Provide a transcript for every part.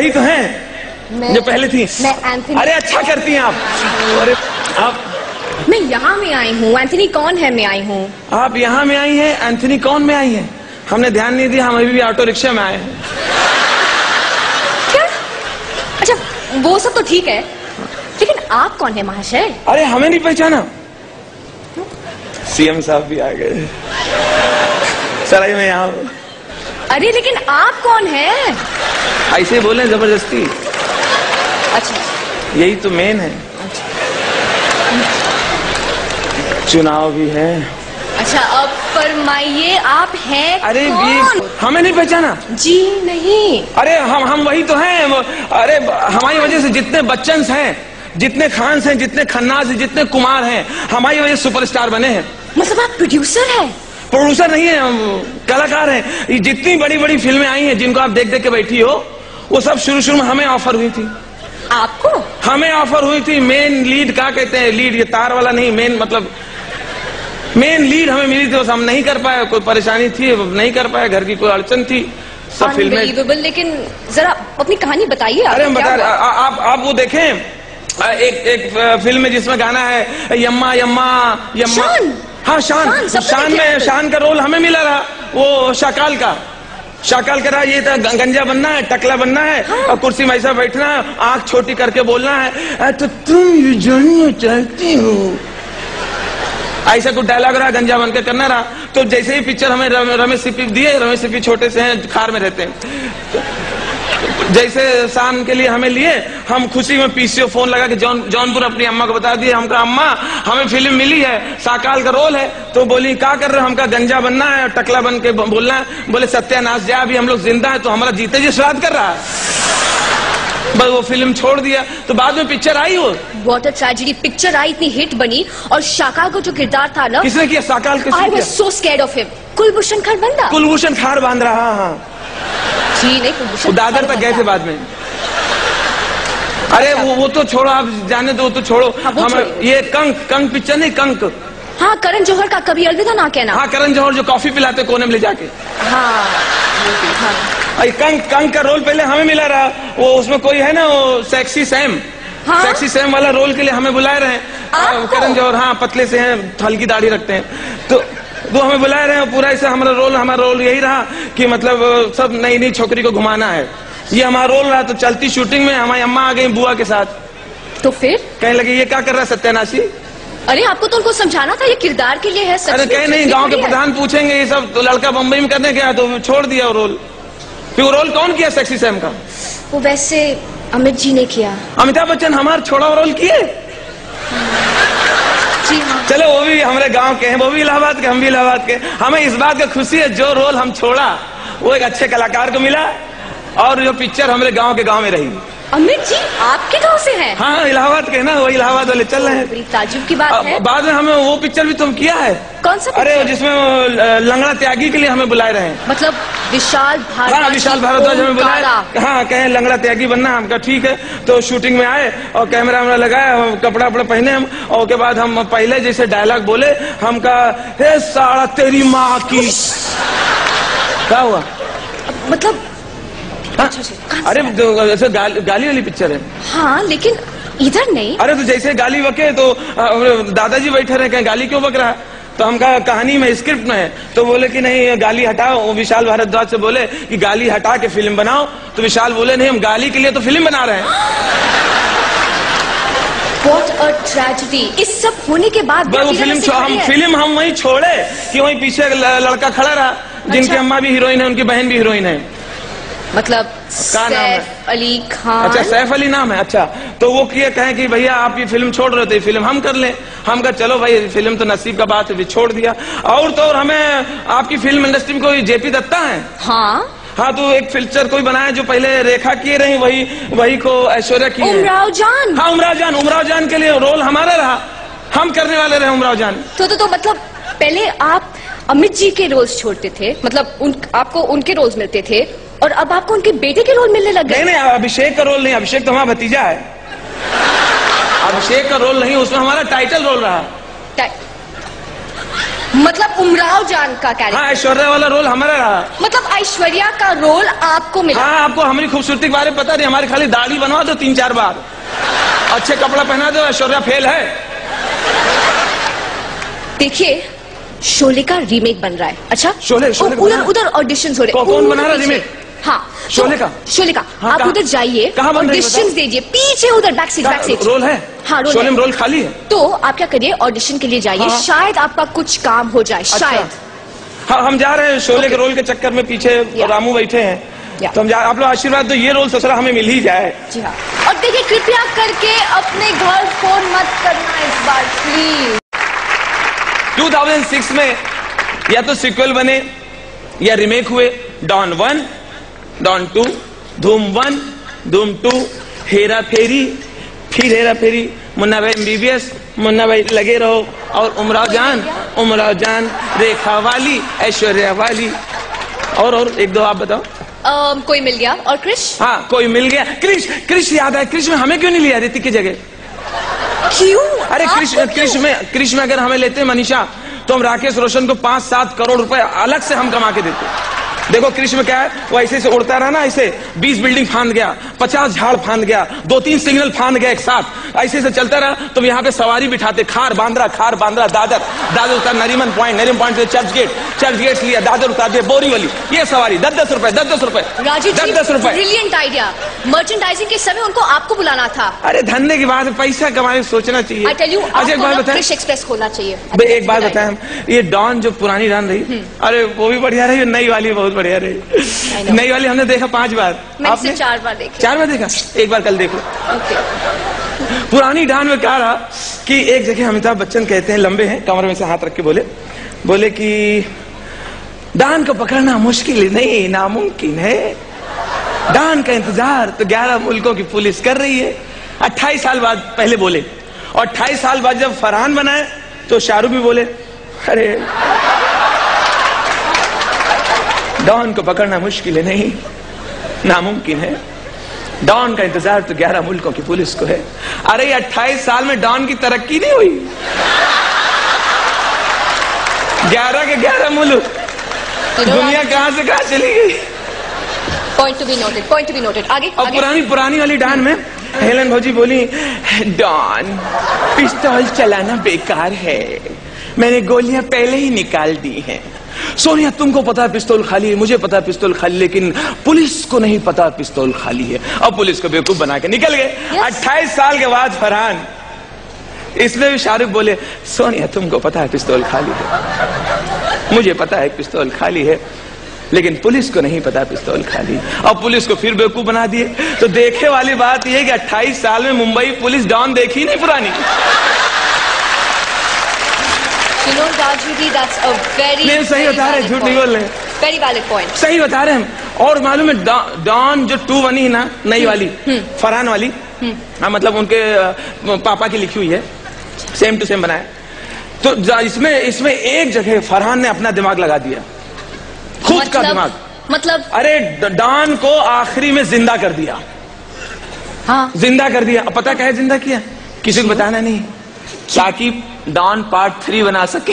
वही तो हैं। जो पहले थी। मैं एंथनी अरे अच्छा करती हैं आप। अरे आप मैं यहाँ में आई हूँ। एंथनी कौन है मैं आई हूँ? आप यहाँ में आई हैं एंथनी कौन में आई हैं? हमने ध्यान नहीं दिया हम अभी भी ऑटो रिक्शा में आए हैं। क्या? अच्छा वो सब तो ठीक है लेकिन आप कौन है महाशय? अरे हमें नहीं पहचाना। सीएम साहब भी आ गए। सर मैं यहाँ हूँ। अरे लेकिन आप कौन है? ऐसे बोले ज़बरदस्ती। अच्छा। यही तो मेन है। अच्छा। चुनाव भी है। अच्छा अब फरमाइए आप हैं अरे कौन? हमें नहीं पहचाना। जी नहीं। अरे हम हम वही तो हैं। अरे हमारी वजह से जितने बच्चन हैं जितने खान हैं जितने खन्नास हैं जितने कुमार हैं हमारी वजह से सुपरस्टार बने हैं। मतलब आप प्रोड्यूसर हैं? प्रोड्यूसर नहीं है हम कलाकार हैं। ये जितनी बड़ी बड़ी फ़िल्में आई हैं जिनको आप देख देख के बैठी हो वो सब शुरू शुरू में हमें ऑफ़र हुई थी। आपको? हमें ऑफ़र हुई थी मेन लीड क्या कहते हैं लीड ये तार वाला नहीं मेन मतलब मेन लीड हमें मिली थी बस हम नहीं कर पाए कोई परेशानी थी नहीं कर पाए घर की कोई अड़चन थी सब फ़िल्में लेकिन जरा अपनी कहानी बताइए अरे हम बता आप आप वो देखें एक एक फ़िल्म है जिसमें गाना है यम्मा यम्मा यम्मा। हाँ शान। शान, शान में शान का रोल हमें मिला रहा वो शाकाल का। शाकाल का रहा ये था गंजा बनना है टकला बनना है हाँ। और कुर्सी में ऐसा बैठना है आँख छोटी करके बोलना है तो तुम ये जानना चाहती हो? ऐसा कुछ डायलॉग रहा गंजा बन के करना रहा। तो जैसे ही पिक्चर हमें रमेश सिप्पी दिए रमेश सिप्पी छोटे से हैं खार में रहते हैं। जैसे शाम के लिए हमें लिए, हम खुशी में पीसीओ फ़ोन लगा के जौन, जौनपुर अपनी अम्मा को बता दिए, हमका अम्मा, हमें फ़िल्म मिली है, साकाल का रोल है। तो बोली, क्या कर रहे हो? हमका गंजा बनना है, टकला बन के बोलना है। बोले, सत्यानाश, जया अभी हम लोग ज़िंदा है तो हमारा जीते जी स्वाद कर रहा। है बस वो फ़िल्म छोड़ दिया तो बाद में पिक्चर आई वो। A tragedy. पिक्चर आई इतनी हिट बनी और शाका को जो किरदार था ना किसने किया? आई किसने वॉज़ किया? So scared of him Kulbhushan Kharbanda. Kulbhushan खार बाँध रहा हाँ हाँ। जी नहीं कुलभूषण दादर तक गए थे बाद में। अरे वो वो तो छोड़ो आप जाने दो तो छोड़ो। हाँ, हम ये कंक कंक पिक्चर नहीं कंक। हाँ करण जौहर का कभी अलविदा ना कहना। हाँ करण जौहर जो कॉफ़ी पिलाते कोने में ले जाके। हाँ। हाँ कंक कंक का रोल पहले हमें मिला रहा। वो उसमें कोई है ना वो सेक्सी सैम हाँ? सेक्सी सैम वाला रोल के लिए हमें बुलाए रहे हैं? करण जौहर हाँ पतले से हैं हल्की दाढ़ी रखते हैं। तो वो हमें बुलाए रहे हैं पूरा ऐसा हमारा रोल हमारा रोल यही रहा कि मतलब सब नई नई छोकरी को घुमाना है। ये हमारा रोल रहा तो चलती शूटिंग में हमारी अम्मा आ गई बुआ के साथ। तो फिर? कहने लगे ये क्या कर रहा है सत्यानाशी? अरे आपको तो उनको समझाना था ये किरदार के लिए है सच अरे कहे नहीं गाँव के प्रधान पूछेंगे ये सब तो लड़का बम्बई में करने गया तो छोड़ दिया वो रोल। फिर वो रोल कौन किया सेक्सी सैम का? वो वैसे अमित जी ने किया। अमिताभ बच्चन हमारा छोड़ा रोल किए? हाँ। चलो वो भी हमारे गाँव के हैं वो भी इलाहाबाद के हम भी इलाहाबाद के। हमें इस बात का खुशी है जो रोल हम छोड़ा वो एक अच्छे कलाकार को मिला और जो पिक्चर हमारे गाँव के गाँव में रही। अमित जी आपके गाँव से हैं। हाँ इलाहाबाद के ना वो इलाहाबाद वाले चल रहे हैं। बड़ी ताजुब की बात है। बाद में हमें वो पिक्चर भी तुम किया है। कौन सा अरे? जिसमें लंगड़ा त्यागी के लिए हमें बुलाए रहे हैं। मतलब विशाल भारद्वाज हाँ विशाल भारद्वाज हमें बुलाया हाँ कहे लंगड़ा त्यागी बनना हमका ठीक है तो शूटिंग में आए और कैमरा वैमरा लगाया हम कपड़ा वपड़ा पहने हम और उसके बाद हम पहले जैसे डायलॉग बोले हमका हे साड़ा तेरी माँ की क्या हुआ? मतलब अरे तो ऐसे गाली, गाली वाली पिक्चर है। हाँ लेकिन इधर नहीं। अरे तो जैसे गाली बके तो दादाजी बैठे रहे कहें गाली क्यों बक रहा? तो हम कहा कहानी में स्क्रिप्ट में है। तो बोले कि नहीं गाली हटाओ। विशाल भारद्वाज से बोले कि गाली हटा के फ़िल्म बनाओ। तो विशाल बोले नहीं हम गाली के लिए तो फ़िल्म बना रहे हैं। वॉट अ ट्रेजेडी इस सब होने के बाद वो फ़िल्म हम हैं। फ़िल्म हम वहीं छोड़े कि वहीं पीछे लड़का खड़ा रहा जिनकी अच्छा। अम्मा भी हीरोइन है उनकी बहन भी हीरोइन है। मतलब? सैफ अली खान। अच्छा सैफ अली नाम है अच्छा। तो वो किए कहें कि भैया आप ये फ़िल्म छोड़ रहे थे फ़िल्म हम कर लें। हम कहा चलो भाई फ़िल्म तो नसीब का बात है भी छोड़ दिया। और तो और हमें आपकी फ़िल्म इंडस्ट्री में कोई जेपी दत्ता है? हाँ। हाँ तो एक पिक्चर कोई बनाया जो पहले रेखा किए रही वही वही को ऐश्वर्या की उमराव जान। हाँ उमराव जान उमराव जान के लिए रोल हमारा रहा। हम करने वाले रहे उमराव जान। तो तो, तो मतलब पहले आप अमित जी के रोल्स छोड़ते थे मतलब उन आपको उनके रोल्स मिलते थे। और अब आपको उनके बेटे के रोल मिलने लग नहीं गए नहीं अभिषेक का रोल नहीं अभिषेक तो हमारा भतीजा है। अभिषेक का रोल नहीं उसमें हमारा टाइटल रोल रहा। मतलब उमराव जान का कैरेक्टर हाँ ऐश्वर्या वाला रोल हमारा रहा। मतलब ऐश्वर्या का रोल आपको मिला। हाँ आपको हमारी खूबसूरती के बारे में पता नहीं हमारी खाली दाढ़ी बनवा दो तीन चार बार। अच्छे कपड़ा पहना दो ऐश्वर्या फेल है। देखिए शोले का रीमेक बन रहा है। अच्छा? शोले- शोले उधर उधर ऑडिशन हो रहे कौन बना रहा पीछे। हाँ शोले तो- का? शोले का। हाँ, आप उधर जाइए ऑडिशन? दीजिए। पीछे उधर back seat back seat role है? हाँ रोल शोले है। रोल खाली है? तो आप क्या करिए ऑडिशन के लिए जाइए। हाँ। शायद आपका कुछ काम हो जाए शायद। हाँ हम जा रहे हैं शोले के रोल के चक्कर में पीछे रामू बैठे हैं। तो हम जा आप लोग आशीर्वाद दो ये रोल ससुरा हमें मिल ही जाए। जी हाँ। और देखिए कृपया करके अपने घर फ़ोन मत करना इस बार प्लीज़ 2006 में या तो सिक्वल बने या रिमेक हुए Don one Don two Dhoom one Dhoom two Hera Pheri फिर हेरा फेरी। मुन्ना भाई एमबीबीएस मुन्ना भाई लगे रहो। और उमराव जान उमराव जान रेखा वाली ऐश्वर्या वाली। और और एक दो आप बताओ। अम, कोई मिल गया? और क्रिश? हाँ कोई मिल गया। क्रिश क्रिश याद है क्रिश में हमें क्यों नहीं लिया? ऋतिक की जगह। क्यों? अरे कृष्ण क्यों? कृष्ण में कृष्ण में अगर हमें लेते मनीषा तो हम राकेश रोशन को पाँच सात करोड़ रुपए अलग से हम कमा के देते। देखो कृष्ण में क्या है? वो ऐसे ऐसे उड़ता रहा ना ऐसे बीस बिल्डिंग फांद गया पचास झाड़ फांद गया दो तीन सिग्नल फांद गया एक साथ। ऐसे ऐसे चलता रहा तो यहाँ पे सवारी बिठाते खार बांद्रा खार बांद्रा दादर। दादर उतार नरीमन पॉइंट नरीमन पॉइंट से चर्च गेट चर्च गेट लिया दादर उतार दिया बोरीवली ये सवारी दस दस रुपए दस दस रुपए दस दस रुपए। ब्रिलियंट आइडिया मर्चेंडाइजिंग के समय उनको आपको बुलाना था। अरे धंधे की बात पैसा कमाने सोचना चाहिए। अच्छा एक बात बताएँ। एक्सप्रेस खोलना चाहिए। एक बात बताएँ हम ये डॉन जो पुरानी डॉन रही अरे वो भी बढ़िया रही नई वाली बहुत बढ़िया रही नई वाली हमने देखा पाँच बार। आपने? चार बार देखा। चार बार देखा? एक बार कल देखो पुरानी डॉन में क्या रहा कि एक जगह अमिताभ बच्चन कहते हैं लंबे हैं कमर में से हाथ रख के बोले। बोले कि डॉन को पकड़ना मुश्किल नहीं नामुमकिन है। डॉन का इंतज़ार तो 11 मुल्कों की पुलिस कर रही है। 28 साल बाद पहले बोले। और 28 साल बाद जब फरहान बनाए तो शाहरुख भी बोले अरे डॉन को पकड़ना मुश्किल है नहीं। नामुमकिन है। डॉन का इंतज़ार तो 11 मुल्कों की पुलिस को है। अरे 28 साल में डॉन की तरक्की नहीं हुई। 11 के 11 मुल्क। दुनिया कहाँ से कहाँ चली गई? Point to be noted point to be noted आगे और आगे। पुरानी पुरानी वाली डान में हेलन भौजी बोली डॉन पिस्तौल चलाना बेकार है। मैंने गोलियाँ पहले ही निकाल दी हैं। सोनिया तुमको पता है पिस्तौल खाली है मुझे पता है पिस्तौल खाली लेकिन पुलिस को नहीं पता पिस्तौल खाली है। अब पुलिस को बेवकूफ़ बना के निकल गए। Yes. अट्ठाईस साल के बाद फरहान। इसमें भी शाहरुख बोले सोनिया तुमको पता है पिस्तौल खाली है। मुझे पता है पिस्तौल खाली है लेकिन पुलिस को नहीं पता पिस्तौल खाली। अब पुलिस को फिर बेवकूफ़ बना दिए। तो देखे वाली बात यह कि 28 साल में मुंबई पुलिस डॉन देखी नहीं पुरानी। You know, Raju ji, that's a very, नहीं, सही बता रहे, झूठ नहीं. बोल रहे। Very valid point. सही बता रहे हम। और मालूम है डॉ- डॉन जो टू बनी है ना नई वाली फरहान वाली हाँ मतलब उनके अ, पापा की लिखी हुई है। सेम टू सेम बनाया। तो जा- इसमें इसमें एक जगह फरहान ने अपना दिमाग लगा दिया। खुद का दिमाग। मतलब अरे ड- डॉन को आखिरी में ज़िंदा कर दिया। हाँ। ज़िंदा कर दिया। अब पता क्या है ज़िंदा किया? किसी को बताना नहीं। ताकि डॉन पार्ट थ्री बना सके।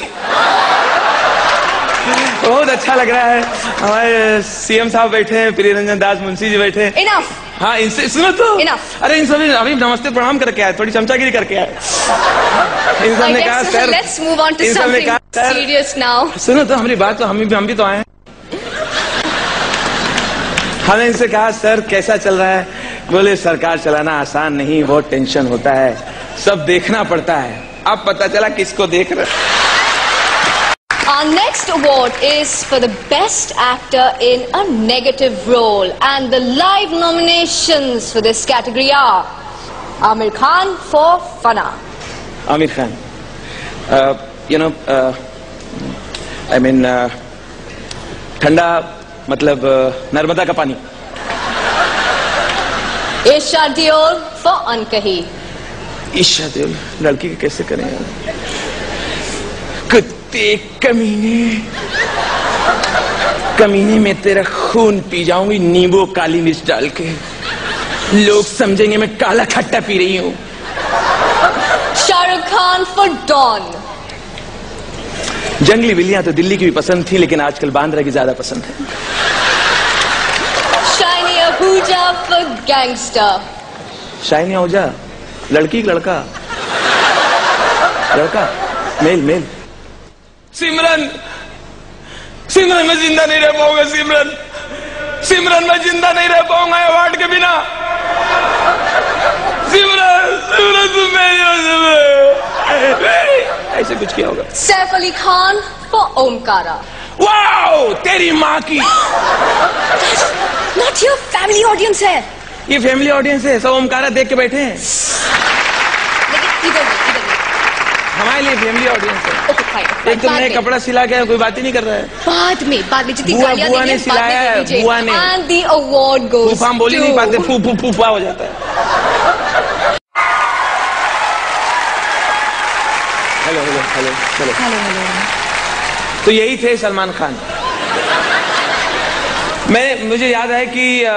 बहुत अच्छा लग रहा है। हमारे सीएम साहब बैठे हैं प्रिय रंजन दास मुंशी जी बैठे हैं। हाँ इनसे सुनो तो। Enough. अरे इन सभी अभी नमस्ते प्रणाम करके आए थोड़ी चमचागिरी करके आए। इन सबने कहा sir let's move on to इन सबने कहा सर serious सुनो तो हमारी बात तो हम भी हम भी तो आए हैं। हमने इनसे कहा सर कैसा चल रहा है? बोले सरकार चलाना आसान नहीं बहुत टेंशन होता है। सब देखना पड़ता है। अब पता चला किसको देख रहे Our next award is for the best actor in a negative role, and the live nominations for this category are Amir Khan for Fana, Aamir Khan you know I mean ठंडा मतलब uh, नर्मदा का पानी Isha Diol for Ankahi, Isha देव लड़की के कैसे करें? कुत्ते कमीने। कमीने में तेरा खून पी जाऊँगी नींबू काली मिर्च डाल के। लोग समझेंगे मैं काला खट्टा पी रही हूँ। शाहरुख खान for Dawn, जंगली बिल्लियाँ तो दिल्ली की भी पसंद थी लेकिन आजकल बांद्रा की ज़्यादा पसंद है। Shiny Ahuja for gangster. Shiney Ahuja लड़की लड़का। लड़का मेल मेल। सिमरन सिमरन मैं ज़िंदा नहीं रह पाऊँगा सिमरन। सिमरन मैं ज़िंदा नहीं रह पाऊँगा अवार्ड के बिना। सिमरन सिमरन तुम मेरी हो, सिमरन। ऐसे कुछ किया होगा। Saif Ali Khan for Omkara. Wow तेरी माँ की। नॉट योर फैमिली ऑडियंस है। ये फैमिली ऑडियंस है सब ओमकारा देख के बैठे हैं। लेकिन इधर नहीं इधर नहीं हमारे लिए फैमिली ऑडियंस है। ओके फाइन एक तो नए कपड़ा सिला के कोई बात ही नहीं कर रहा है। बाद में बाद में जितनी गालियाँ बुआ ने सिलाया है, बुआ ने। एंड द अवार्ड गोस फूफा बोल ही नहीं पाते फू फू फूफा हो जाता है। Hello hello hello hello. Hello hello. तो यही थे सलमान खान। मैं मुझे याद है कि अ,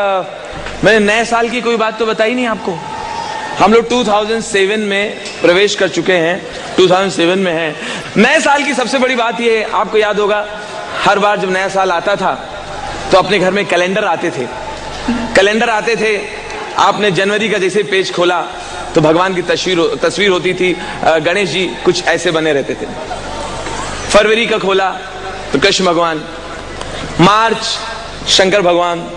मैंने नए साल की कोई बात तो बताई नहीं आपको। हम लोग 2007 में प्रवेश कर चुके हैं। 2007 में हैं। नए साल की सबसे बड़ी बात ये आपको याद होगा, हर बार जब नया साल आता था तो अपने घर में कैलेंडर आते थे। कैलेंडर आते थे, आपने जनवरी का जैसे पेज खोला तो भगवान की तस्वीर तस्वीर होती थी गणेश जी कुछ ऐसे बने रहते थे। फरवरी का खोला तो कृष्ण भगवान। मार्च, शंकर भगवान।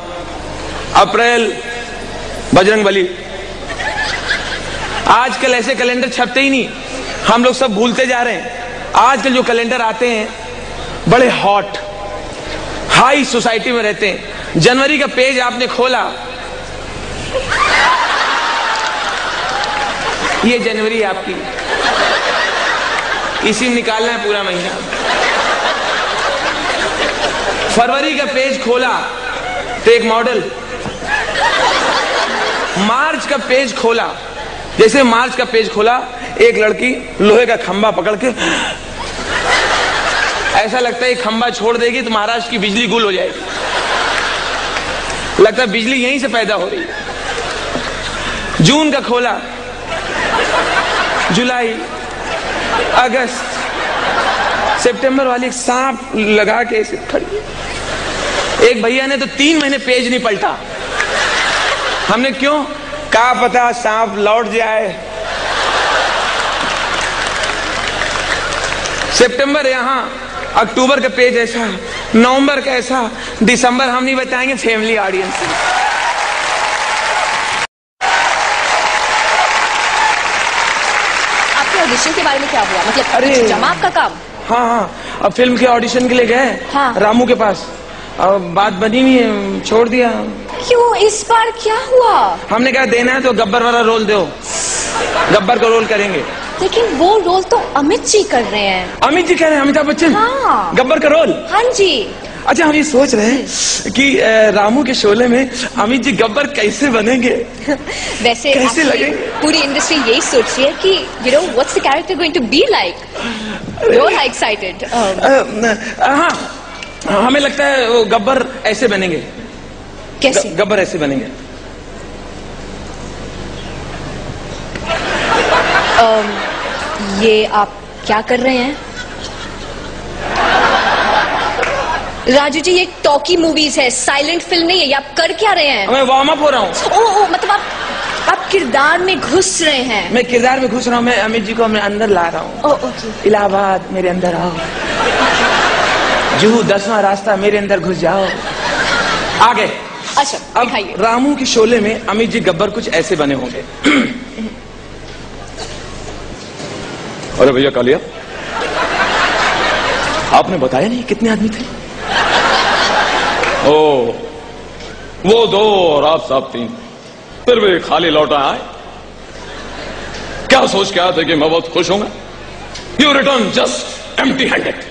अप्रैल, बजरंग बली। आजकल ऐसे कैलेंडर छपते ही नहीं। हम लोग सब भूलते जा रहे हैं। आजकल जो कैलेंडर आते हैं, बड़े हॉट हाई सोसाइटी में रहते हैं। जनवरी का पेज आपने खोला। ये जनवरी आपकी। इसी में निकालना है पूरा महीना। फरवरी का पेज खोला। तो एक मॉडल मार्च का पेज खोला। जैसे मार्च का पेज खोला, एक लड़की लोहे का खंबा पकड़ के, ऐसा लगता है खंबा छोड़ देगी तो महाराष्ट्र की बिजली गुल हो जाएगी। लगता है बिजली यहीं से पैदा हो रही। है जून का खोला। जुलाई, अगस्त, सितंबर वाली सांप लगा के खड़ी एक भैया ने तो तीन महीने पेज नहीं पलटा। हमने क्यों? कहा पता सांप लौट जाए। सितंबर यहाँ अक्टूबर का पेज ऐसा नवंबर का ऐसा दिसंबर हम नहीं बताएँगे फैमिली ऑडियंस आपके ऑडिशन के बारे में क्या हुआ? मतलब अरे। जमा आपका काम हाँ हाँ। अब फ़िल्म के ऑडिशन के लिए गए? हाँ। रामू के पास। अब बात बनी हुई है छोड़ दिया। क्यों? इस बार क्या हुआ? हमने कहा देना है तो गब्बर वाला रोल दो। गब्बर का रोल करेंगे। लेकिन वो रोल तो अमित जी कर रहे हैं। अमित जी कह रहे हैं अमिताभ बच्चन हाँ। गब्बर का रोल? हाँ जी। अच्छा हम ये सोच रहे हैं कि रामू के शोले में अमित जी गब्बर कैसे बनेंगे? वैसे कैसे लगेंगे? पूरी इंडस्ट्री यही सोच रही है कि you know what's the character going to be like you are excited हाँ हमें लगता है गब्बर ऐसे बनेंगे। कैसे? गब्बर ऐसे बनेंगे। ये आप क्या कर रहे हैं? राजू जी ये टॉकी मूवीज़ है। साइलेंट फ़िल्म नहीं है ये आप कर क्या रहे हैं? मैं वार्म अप हो रहा हूँ। ओ, ओ मतलब आप आप किरदार में घुस रहे हैं। मैं किरदार में घुस रहा हूँ मैं अमित जी को मैं अंदर ला रहा हूँ। इलाहाबाद मेरे अंदर आओ। जुहू दसवां रास्ता मेरे अंदर घुस जाओ। आगे। अच्छा अब रामू के शोले में अमित जी गब्बर कुछ ऐसे बने होंगे। अरे भैया कालिया। आपने बताया नहीं कितने आदमी थे? ओ वो दो और आप साहब तीन। फिर भी खाली लौटा आए। क्या सोच के आए थे कि मैं बहुत खुश होऊँगा you return just empty handed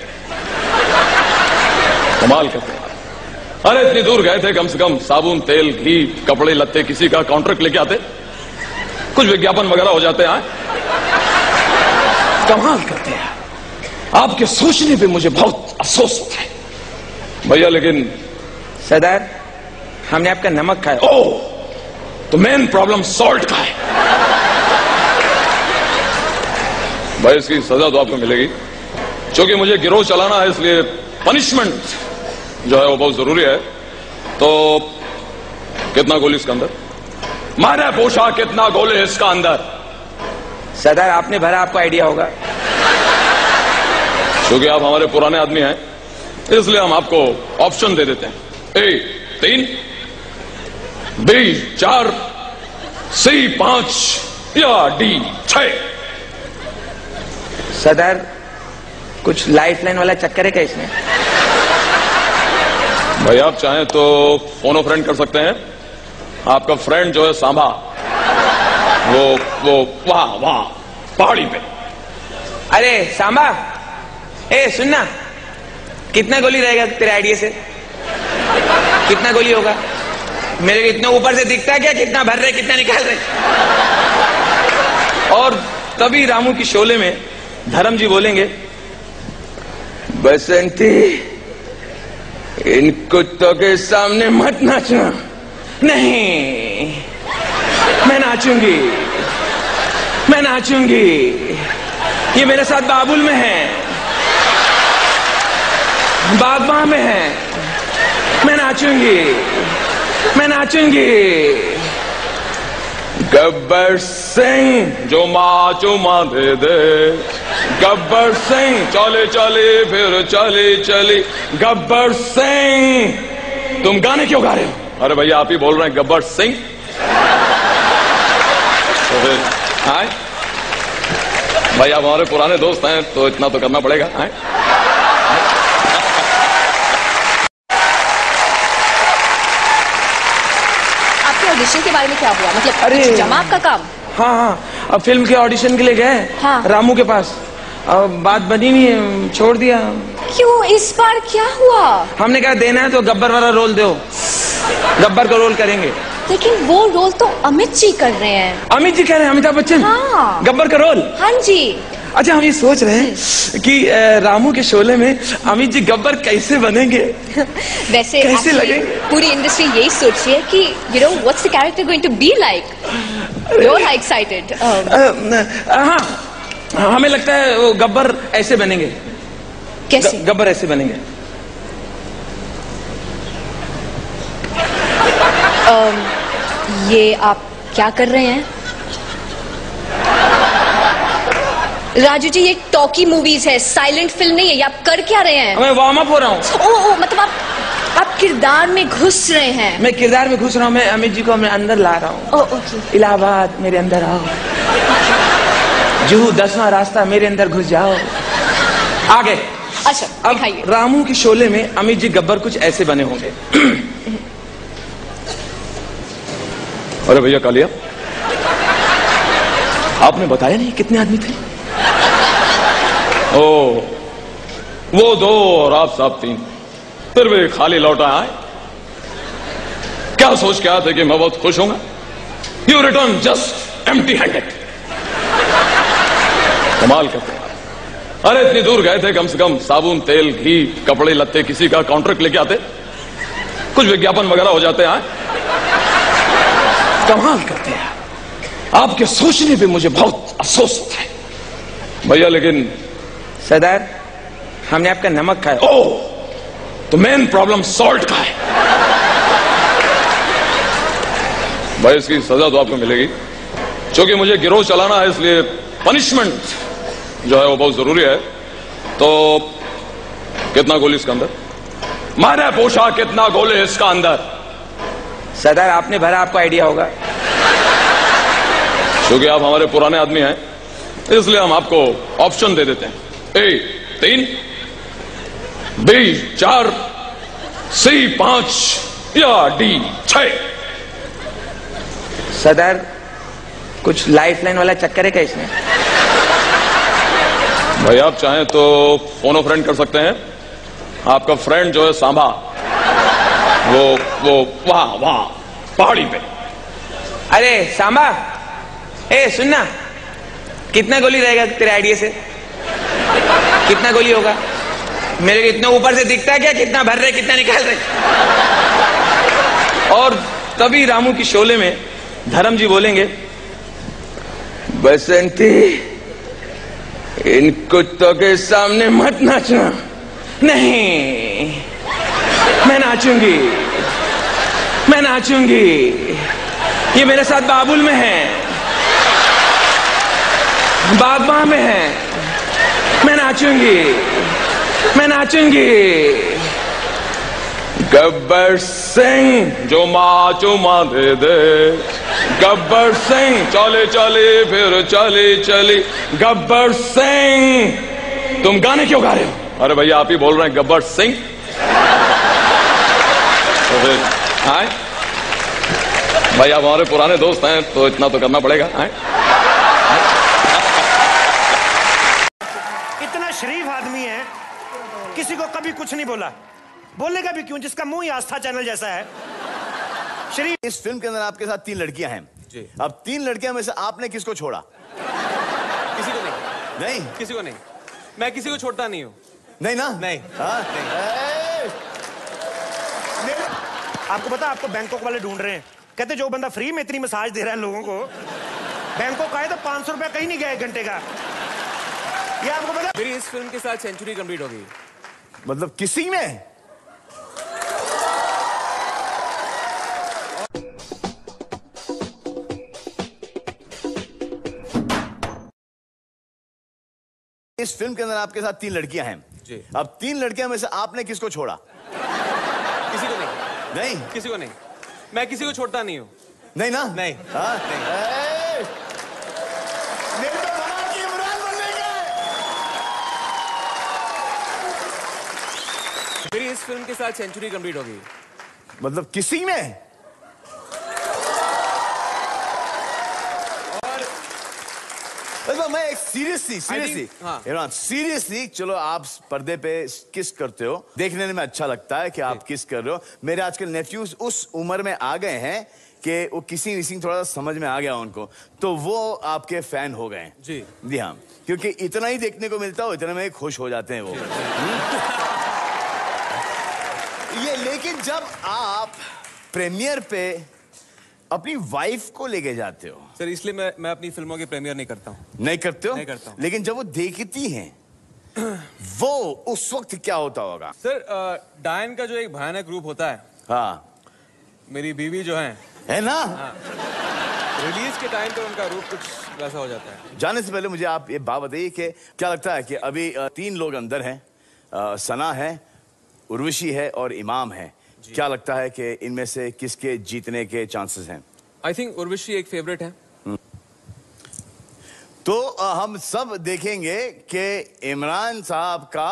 कमाल करते हैं। अरे इतनी दूर गए थे कम से कम साबुन तेल घी कपड़े लत्ते किसी का कॉन्ट्रैक्ट लेके आते। कुछ विज्ञापन वगैरह हो जाते हैं कमाल करते हैं। आपके सोचने पे मुझे बहुत अफसोस होता है। भैया लेकिन सरदार हमने आपका नमक खाया। ओ तो मेन प्रॉब्लम सॉल्ट का है। भाई इसकी सजा तो आपको मिलेगी। क्योंकि मुझे गिरोह चलाना है इसलिए पनिशमेंट जो है वो बहुत ज़रूरी है। तो कितना गोली इसके अंदर? मैंने पूछा कितना गोले इसका अंदर। सदर आपने भरा आपको आइडिया होगा। क्योंकि आप हमारे पुराने आदमी हैं इसलिए हम आपको ऑप्शन दे देते हैं। ए तीन बी चार सी पाँच या डी छ सरदार कुछ लाइफ लाइन वाला चक्कर है क्या इसमें? भाई, आप चाहें तो फोनो फ्रेंड कर सकते हैं। आपका फ्रेंड जो है सांभा, वो वो, वहाँ वहाँ, पहाड़ी पे। अरे सांबा ए, सुनना, कितना गोली रहेगा तेरे आइडिया से? कितना गोली होगा? मेरे को इतना ऊपर से दिखता है क्या? कितना भर रहे, कितना निकाल रहे? और तभी रामू की शोले में धर्म जी बोलेंगे, बसंती इन कुत्तों के सामने मत नाचना। नहीं। मैं नाचूँगी। मैं नाचूँगी। ये मेरे साथ बाबुल में है। बागवा में है। मैं नाचूँगी। मैं नाचूँगी। गब्बर सिंह जो माँ चुमा दे दे। गब्बर सिंह, चले चले, फिर चले चले। गब्बर सिंह, तुम गाने क्यों गा रहे हो? अरे भैया, आप ही बोल रहे हैं गब्बर सिंह। तो आप हमारे पुराने दोस्त हैं तो इतना तो करना पड़ेगा, आए आपके ऑडिशन के बारे में क्या हुआ? मतलब अरे। जमा आपका काम? हाँ हाँ। अब फ़िल्म के ऑडिशन के लिए गए हाँ। रामू के पास। अब बात बनी नहीं है छोड़ दिया। क्यों? इस बार क्या हुआ? हमने कहा देना है तो गब्बर वाला रोल दो। गब्बर का रोल करेंगे। लेकिन वो रोल तो अमित जी कर रहे हैं। अमित जी कह रहे हैं अमिताभ बच्चन। हाँ। गब्बर का रोल हाँ जी। अच्छा हम ये सोच रहे हैं कि रामू के शोले में अमित जी गब्बर कैसे बनेंगे? वैसे कैसे लगेंगे? पूरी इंडस्ट्री यही सोच रही है कि you know what's the character going to be like you are excited हाँ हमें लगता है वो गब्बर ऐसे बनेंगे। कैसे? गब्बर ऐसे बनेंगे। ये आप क्या कर रहे हैं? राजू जी ये टॉकी मूवीज़ है। साइलेंट फ़िल्म नहीं है ये आप कर क्या रहे हैं? मैं वार्म अप हो रहा हूँ। ओ, ओ मतलब आप आप किरदार में घुस रहे हैं। मैं किरदार में घुस रहा हूँ मैं अमित जी को मैं अंदर ला रहा हूँ। ओके। इलाहाबाद मेरे अंदर आओ। जुहू दसवां रास्ता मेरे अंदर घुस जाओ। आगे। अच्छा अब रामू की शोले में अमित जी गब्बर कुछ ऐसे बने होंगे। अरे भैया कालिया। आपने बताया नहीं कितने आदमी थे? ओ, वो दो और आप साहब तीन। फिर भी खाली लौटा आए। क्या सोच के थे कि मैं बहुत खुश होऊँगा you return just empty handed कमाल करते अरे, इतनी दूर गए थे कम से कम साबुन, तेल, घी, कपड़े, लत्ते, किसी का कॉन्ट्रैक्ट लेके आते। कुछ विज्ञापन वगैरह हो जाते हैं। कमाल करते हैं। आपके सोचने पे मुझे बहुत अफसोस है। भैया, लेकिन सरदार हमने आपका नमक खाया। ओ तो मेन प्रॉब्लम सॉल्ट का है। भाई इसकी सजा तो आपको मिलेगी। क्योंकि मुझे गिरोह चलाना है इसलिए पनिशमेंट जो है वो बहुत ज़रूरी है। तो कितना गोली इसके अंदर? मैंने पूछा कितना गोले इसका अंदर? सरदार आपने भरा आपको आइडिया होगा। क्योंकि आप हमारे पुराने आदमी हैं इसलिए हम आपको ऑप्शन दे देते हैं। ए तीन बी चार सी पाँच या डी छ सरदार कुछ लाइफ लाइन वाला चक्कर है क्या इसमें? भाई आप चाहें तो फोनो फ्रेंड कर सकते हैं। आपका फ्रेंड जो है सांभा वो वो वहाँ वहाँ पहाड़ी पे। अरे सांबा ए सुनना कितना गोली रहेगा तेरे आइडिया से? कितना गोली होगा? मेरे को इतना ऊपर से दिखता है क्या? कितना भर रहे, कितना निकाल रहे? और तभी रामू की शोले में धर्म जी बोलेंगे, बसंती, इन कुत्तों के सामने मत नाचना। नहीं, मैं नाचूँगी मैं नाचूँगी। ये मेरे साथ बाबुल में है बागबा में है। मैं नाचूँगी। मैं नाचूँगी। गब्बर सिंह, जो माँ चुमा दे। दे गब्बर सिंह, चले चले, फिर चले चले। गब्बर सिंह, तुम गाने क्यों गा रहे हो? अरे भैया, आप ही बोल रहे हैं गब्बर सिंह। तो भाई आप हमारे पुराने दोस्त हैं तो इतना तो करना पड़ेगा हाँ? इतना शरीफ आदमी है किसी को कभी कुछ नहीं बोला। बोलेगा भी क्यों? जिसका मुँह ही आस्था चैनल जैसा है। शरीफ इस फ़िल्म के अंदर आपके साथ तीन लड़कियाँ हैं। जी। अब तीन लड़कियाँ में से आपने किसको छोड़ा? किसी को नहीं। नहीं। किसी को नहीं। मैं किसी को छोड़ता नहीं हूँ। नहीं ना? नहीं। हाँ? आपको पता आपको बैंकॉक वाले ढूंढ रहे हैं। कहते जो बंदा फ्री में इतनी मसाज दे रहा है लोगों को बैंकॉक आए तो पाँच सौ रुपया कहीं नहीं गया एक घंटे का। ये आपको पता मेरी इस फ़िल्म के साथ सेंचुरी कंप्लीट हो गई। मतलब किसी में इस फ़िल्म के अंदर आपके साथ तीन लड़कियाँ हैं। जी। अब तीन लड़कियाँ में से आपने किसको छोड़ा? किसी को नहीं। नहीं? किसी को नहीं। मैं किसी को छोड़ता नहीं हूँ। नहीं ना? नहीं। हाँ? ए, मेरे तो भगवान की इमरान बनने का मेरी इस फ़िल्म के साथ सेंचुरी कंप्लीट हो गई मतलब किसी में और देखो, मैं एक सीरियसली सीरियसली हाँ। सीरियसली चलो आप पर्दे पे किस करते हो? देखने में अच्छा लगता है कि आप किस कर रहे हो। मेरे आजकल नेफ्यूज उस उम्र में आ गए हैं कि वो किसी विसिंग थोड़ा सा समझ में आ गया उनको। तो वो आपके फ़ैन हो गए। जी। जी हाँ क्योंकि इतना ही देखने को मिलता हो इतने में खुश हो जाते हैं वो। लेकिन जब आप प्रीमियर पे अपनी वाइफ को लेके जाते हो। सर इसलिए मैं मैं अपनी फ़िल्मों की प्रीमियर नहीं करता हूँ। नहीं करते हो? नहीं करता हूँ। लेकिन जब वो देखती हैं वो उस वक्त क्या होता होगा? सर डायन का जो एक भयानक रूप होता है हाँ। मेरी बीवी जो है है ना? हाँ। रिलीज़ के टाइम पे उनका रूप कुछ वैसा हो जाता है। जाने से पहले मुझे आप ये बात बताइए कि क्या लगता है कि अभी तीन लोग अंदर हैं सना है उर्वशी है और इमाम है। क्या लगता है कि इनमें से किसके जीतने के चांसेस हैं? आई थिंक उर्वशी एक फेवरेट है। तो हम सब देखेंगे कि इमरान साहब का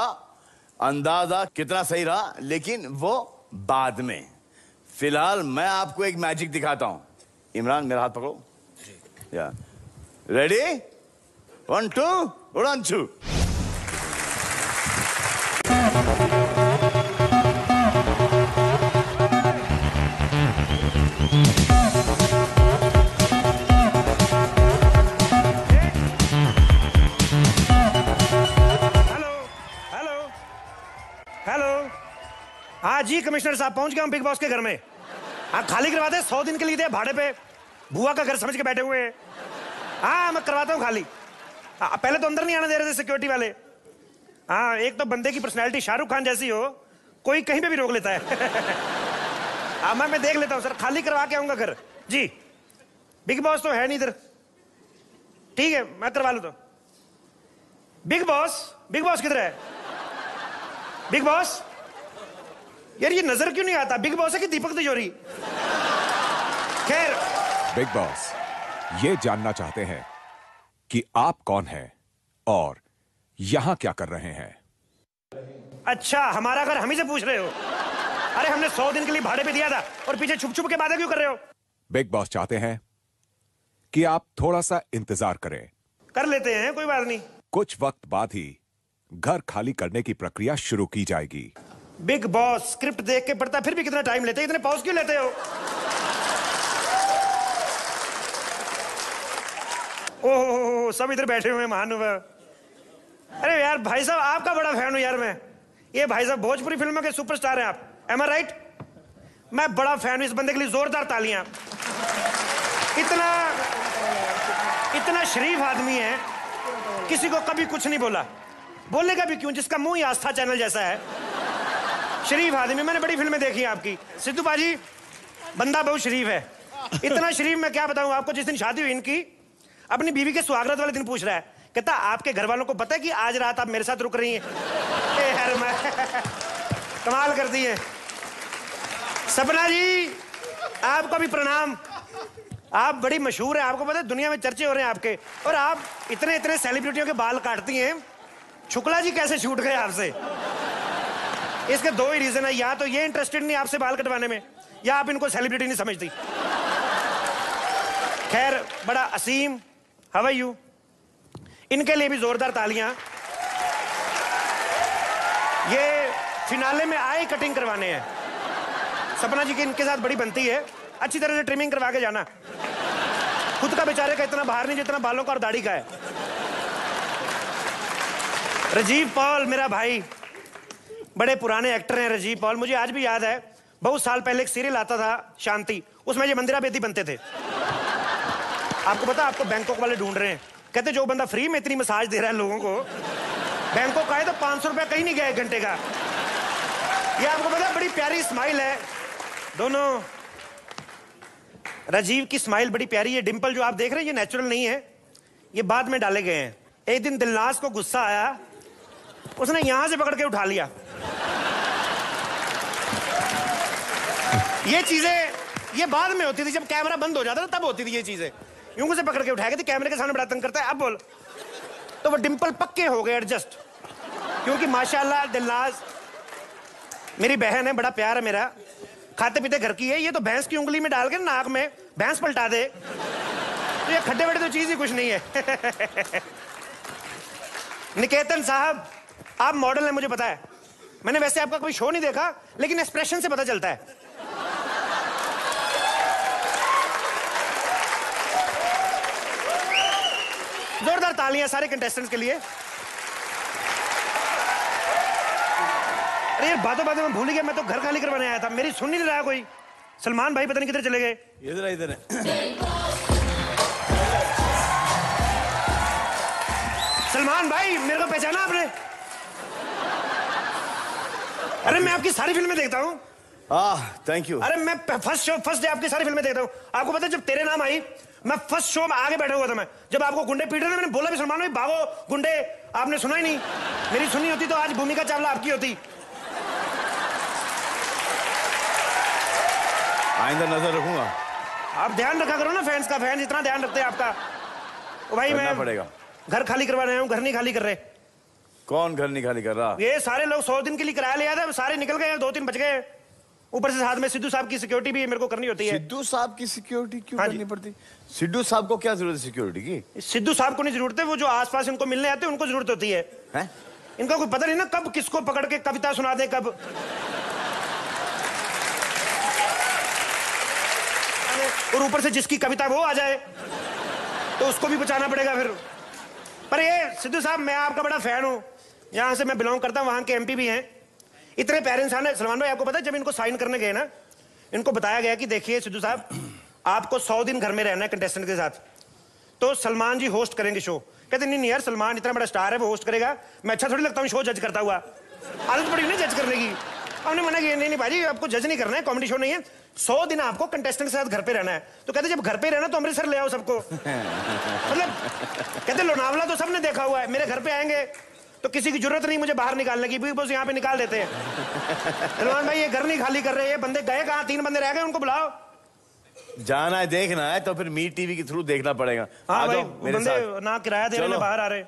अंदाज़ा कितना सही रहा लेकिन वो बाद में। फ़िलहाल मैं आपको एक मैजिक दिखाता हूँ। इमरान मेरा हाथ पकड़ो। या। Ready one two one two हाँ जी कमिश्नर साहब पहुँच गए हम बिग बॉस के घर में। हाँ खाली करवा दे सौ दिन के लिए दे भाड़े पे। बुआ का घर समझ के बैठे हुए हैं। हाँ मैं करवाता हूँ खाली। हाँ, पहले तो अंदर नहीं आने दे रहे थे सिक्योरिटी वाले। हाँ एक तो बंदे की पर्सनैलिटी शाहरुख खान जैसी हो कोई कहीं पे भी रोक लेता है। हाँ मैं मैं देख लेता हूँ सर खाली करवा के आऊँगा घर। जी बिग बॉस तो है नहीं इधर। ठीक है मैं करवा लूँ तो बिग बॉस बिग बॉस किधर है? बिग बॉस यार ये नज़र क्यों नहीं आता? बिग बॉस है कि दीपक तिजोरी खैर। बिग बॉस ये जानना चाहते हैं कि आप कौन हैं और यहाँ क्या कर रहे हैं। अच्छा हमारा घर हम ही से पूछ रहे हो। अरे हमने सौ दिन के लिए भाड़े पे दिया था और पीछे छुप छुप के वादा क्यों कर रहे हो? बिग बॉस चाहते हैं कि आप थोड़ा सा इंतज़ार करें। कर लेते हैं कोई बात नहीं। कुछ वक्त बाद ही घर खाली करने की प्रक्रिया शुरू की जाएगी। बिग बॉस स्क्रिप्ट देख के पढ़ता, फिर भी कितना टाइम लेते इतने पॉज क्यों लेते हो? ओहो, सब इधर बैठे हुए महानुभाव अरे यार, भाई साहब, आपका बड़ा फ़ैन हूँ यार मैं। ये भाई साहब भोजपुरी फ़िल्मों के सुपरस्टार हैं आप। एम राइट मैं बड़ा फ़ैन हूँ, इस बंदे के लिए जोरदार तालियाँ। इतना इतना शरीफ आदमी है, किसी को कभी कुछ नहीं बोला। बोलेगा भी क्यों? जिसका मुँह ही आस्था चैनल जैसा है। शरीफ आदमी, मैंने बड़ी फ़िल्में देखी आपकी। सिद्धू बाजी बंदा बहुत शरीफ है। इतना शरीफ मैं क्या बताऊँ आपको, जिस दिन शादी हुई इनकी, अपनी बीवी के स्वागत वाले दिन पूछ रहा है, कहता, आपके घर वालों को पता है कि आज रात आप मेरे साथ रुक रही हैं? कमाल कर दी है। सपना जी, आपको भी प्रणाम। आप बड़ी मशहूर है, आपको पता है दुनिया में चर्चे हो रहे हैं आपके। और आप इतने इतने सेलिब्रिटियों के बाल काटती हैं। शुक्ला जी कैसे छूट गए आपसे? इसके दो ही रीजन है, या तो ये इंटरेस्टेड नहीं आपसे बाल कटवाने में, या आप इनको सेलिब्रिटी नहीं समझती। खैर, बड़ा असीम हव यू इनके लिए भी जोरदार तालियाँ। ये फिनाले में आए कटिंग करवाने हैं। सपना जी की इनके साथ बड़ी बनती है। अच्छी तरह से ट्रिमिंग करवा के जाना। खुद का बेचारे का इतना बाहर नहीं जितना बालों का और दाढ़ी का है। राजीव, पॉल, मेरा भाई बड़े पुराने एक्टर हैं राजीव पॉल, मुझे आज भी याद है। बहुत साल पहले एक सीरियल आता था, शांति। उसमें ये मंदिरा बेदी बनते थे। आपको पता, आपको बैंकॉक वाले ढूंढ रहे हैं। कहते, जो बंदा फ्री में इतनी मसाज दे रहा है लोगों को, बैंकॉक है तो पाँच सौ रुपया कहीं नहीं गया एक घंटे का। ये आपको पता, बड़ी प्यारी स्माइल है। दोनों, राजीव की स्माइल बड़ी प्यारी है। डिंपल जो आप देख रहे हैं, ये नेचुरल नहीं है। ये बाद में डाले गए हैं। एक दिन दिलनाज को गुस्सा आया। उसने यहाँ से पकड़ के उठा लिया। ये चीज़ें, ये बाद में होती थी, जब कैमरा बंद हो जाता था, तब होती थी ये चीज़ें। यूँ से पकड़ के उठाया थी कैमरे के सामने बड़ा तंग करता है, अब बोल। तो वो डिंपल पक्के हो गए एडजस्ट क्योंकि माशाल्लाह, दिलनाज, मेरी बहन है, बड़ा प्यार है मेरा। खाते पीते घर की है, ये तो भैंस की उंगली में डाल के नाक में भैंस पलटा दे। तो ये खड्डे वड्डे तो चीज़ ही कुछ नहीं है। निकेतन साहब आप मॉडल हैं मुझे पता है। मैंने वैसे आपका कोई शो नहीं देखा लेकिन एक्सप्रेशन से पता चलता है। जोरदार तालियाँ सारे कंटेस्टेंट्स के लिए। अरे यार बातों बातों में भूल गया मैं तो घर खाली करवाने आया था। मेरी सुन नहीं रहा कोई। सलमान भाई पता नहीं किधर चले गए। इधर है, इधर है। सलमान भाई मेरे को पहचाना आपने? अरे मैं आपकी सारी फ़िल्में देखता हूँ। आह थैंक यू अरे मैं फ़र्स्ट शो फ़र्स्ट डे आपकी सारी फ़िल्में देखता हूँ। आपको पता है जब तेरे नाम आई मैं फ़र्स्ट शो में आगे बैठा हुआ था मैं। जब आपको गुंडे पीट रहे थे मैंने बोला भी सलमान भाई भागो गुंडे आपने सुना ही नहीं। मेरी सुनी होती तो आज भूमिका चावला आपकी होती। आइंदा नज़र रखूँगा। आप ध्यान रखा करो ना फैंस का फैंस इतना ध्यान रखते हैं आपका। भाई मैं पड़ेगा। घर खाली करवा रहे हूँ घर नहीं खाली कर रहे। कौन घर नहीं खाली कर रहा? ये सारे लोग सौ दिन के लिए किराया लिया था सारे निकल गए दो तीन बच गए। ऊपर से साथ में सिद्धू साहब की सिक्योरिटी भी मेरे को करनी होती है। सिद्धू साहब की सिक्योरिटी क्यों हाँ करनी पड़ती? सिद्धू साहब को क्या ज़रूरत है सिक्योरिटी की? सिद्धू साहब को नहीं ज़रूरत है वो जो आसपास इनको मिलने आते हैं उनको ज़रूरत होती है। हैं? इनका कोई पता नहीं ना कब किसको पकड़ के कविता सुना दे कब। और ऊपर से जिसकी कविता वो आ जाए तो उसको भी बचाना पड़ेगा फिर। पर ये सिद्धू साहब मैं आपका बड़ा फ़ैन हूँ। यहाँ से मैं बिलोंग करता हूँ, वहाँ के एमपी भी हैं। इतने इंसान है। सलमान भाई, आपको पता है, जब इनको साइन करने गए ना, इनको बताया गया कि देखिए, सिद्धू साहब, आपको सौ दिन घर में रहना है कंटेस्टेंट के साथ। तो सलमान जी होस्ट करेंगे शो कहते, नहीं नहीं यार, सलमान इतना बड़ा स्टार है, वो होस्ट करेगा। मैं अच्छा थोड़ी लगता हूँ शो जज करता हुआ। आदत पड़ी ना जज करने की। हमने मना किया, नहीं नहीं भाई आपको जज नहीं करना है कॉमेडी शो नहीं है। सौ दिन आपको कंटेस्टेंट के साथ घर पे रहना है। तो कहते, जब घर पे रहना तो अमृतसर ले आओ सबको। मतलब कहते, लोनावला तो सबने देखा हुआ है, मेरे घर पे आएँगे। तो किसी की ज़रूरत नहीं मुझे बाहर निकालने की बिग बॉस यहाँ पे निकाल देते हैं। सलमान भाई ये घर नहीं खाली कर रहे ये बंदे गए कहाँ? तीन बंदे रह गए उनको बुलाओ। जाना है देखना है तो फिर मीट टीवी के थ्रू देखना पड़ेगा। हाँ भाई बंदे ना किराया दे रहे बाहर आ रहे।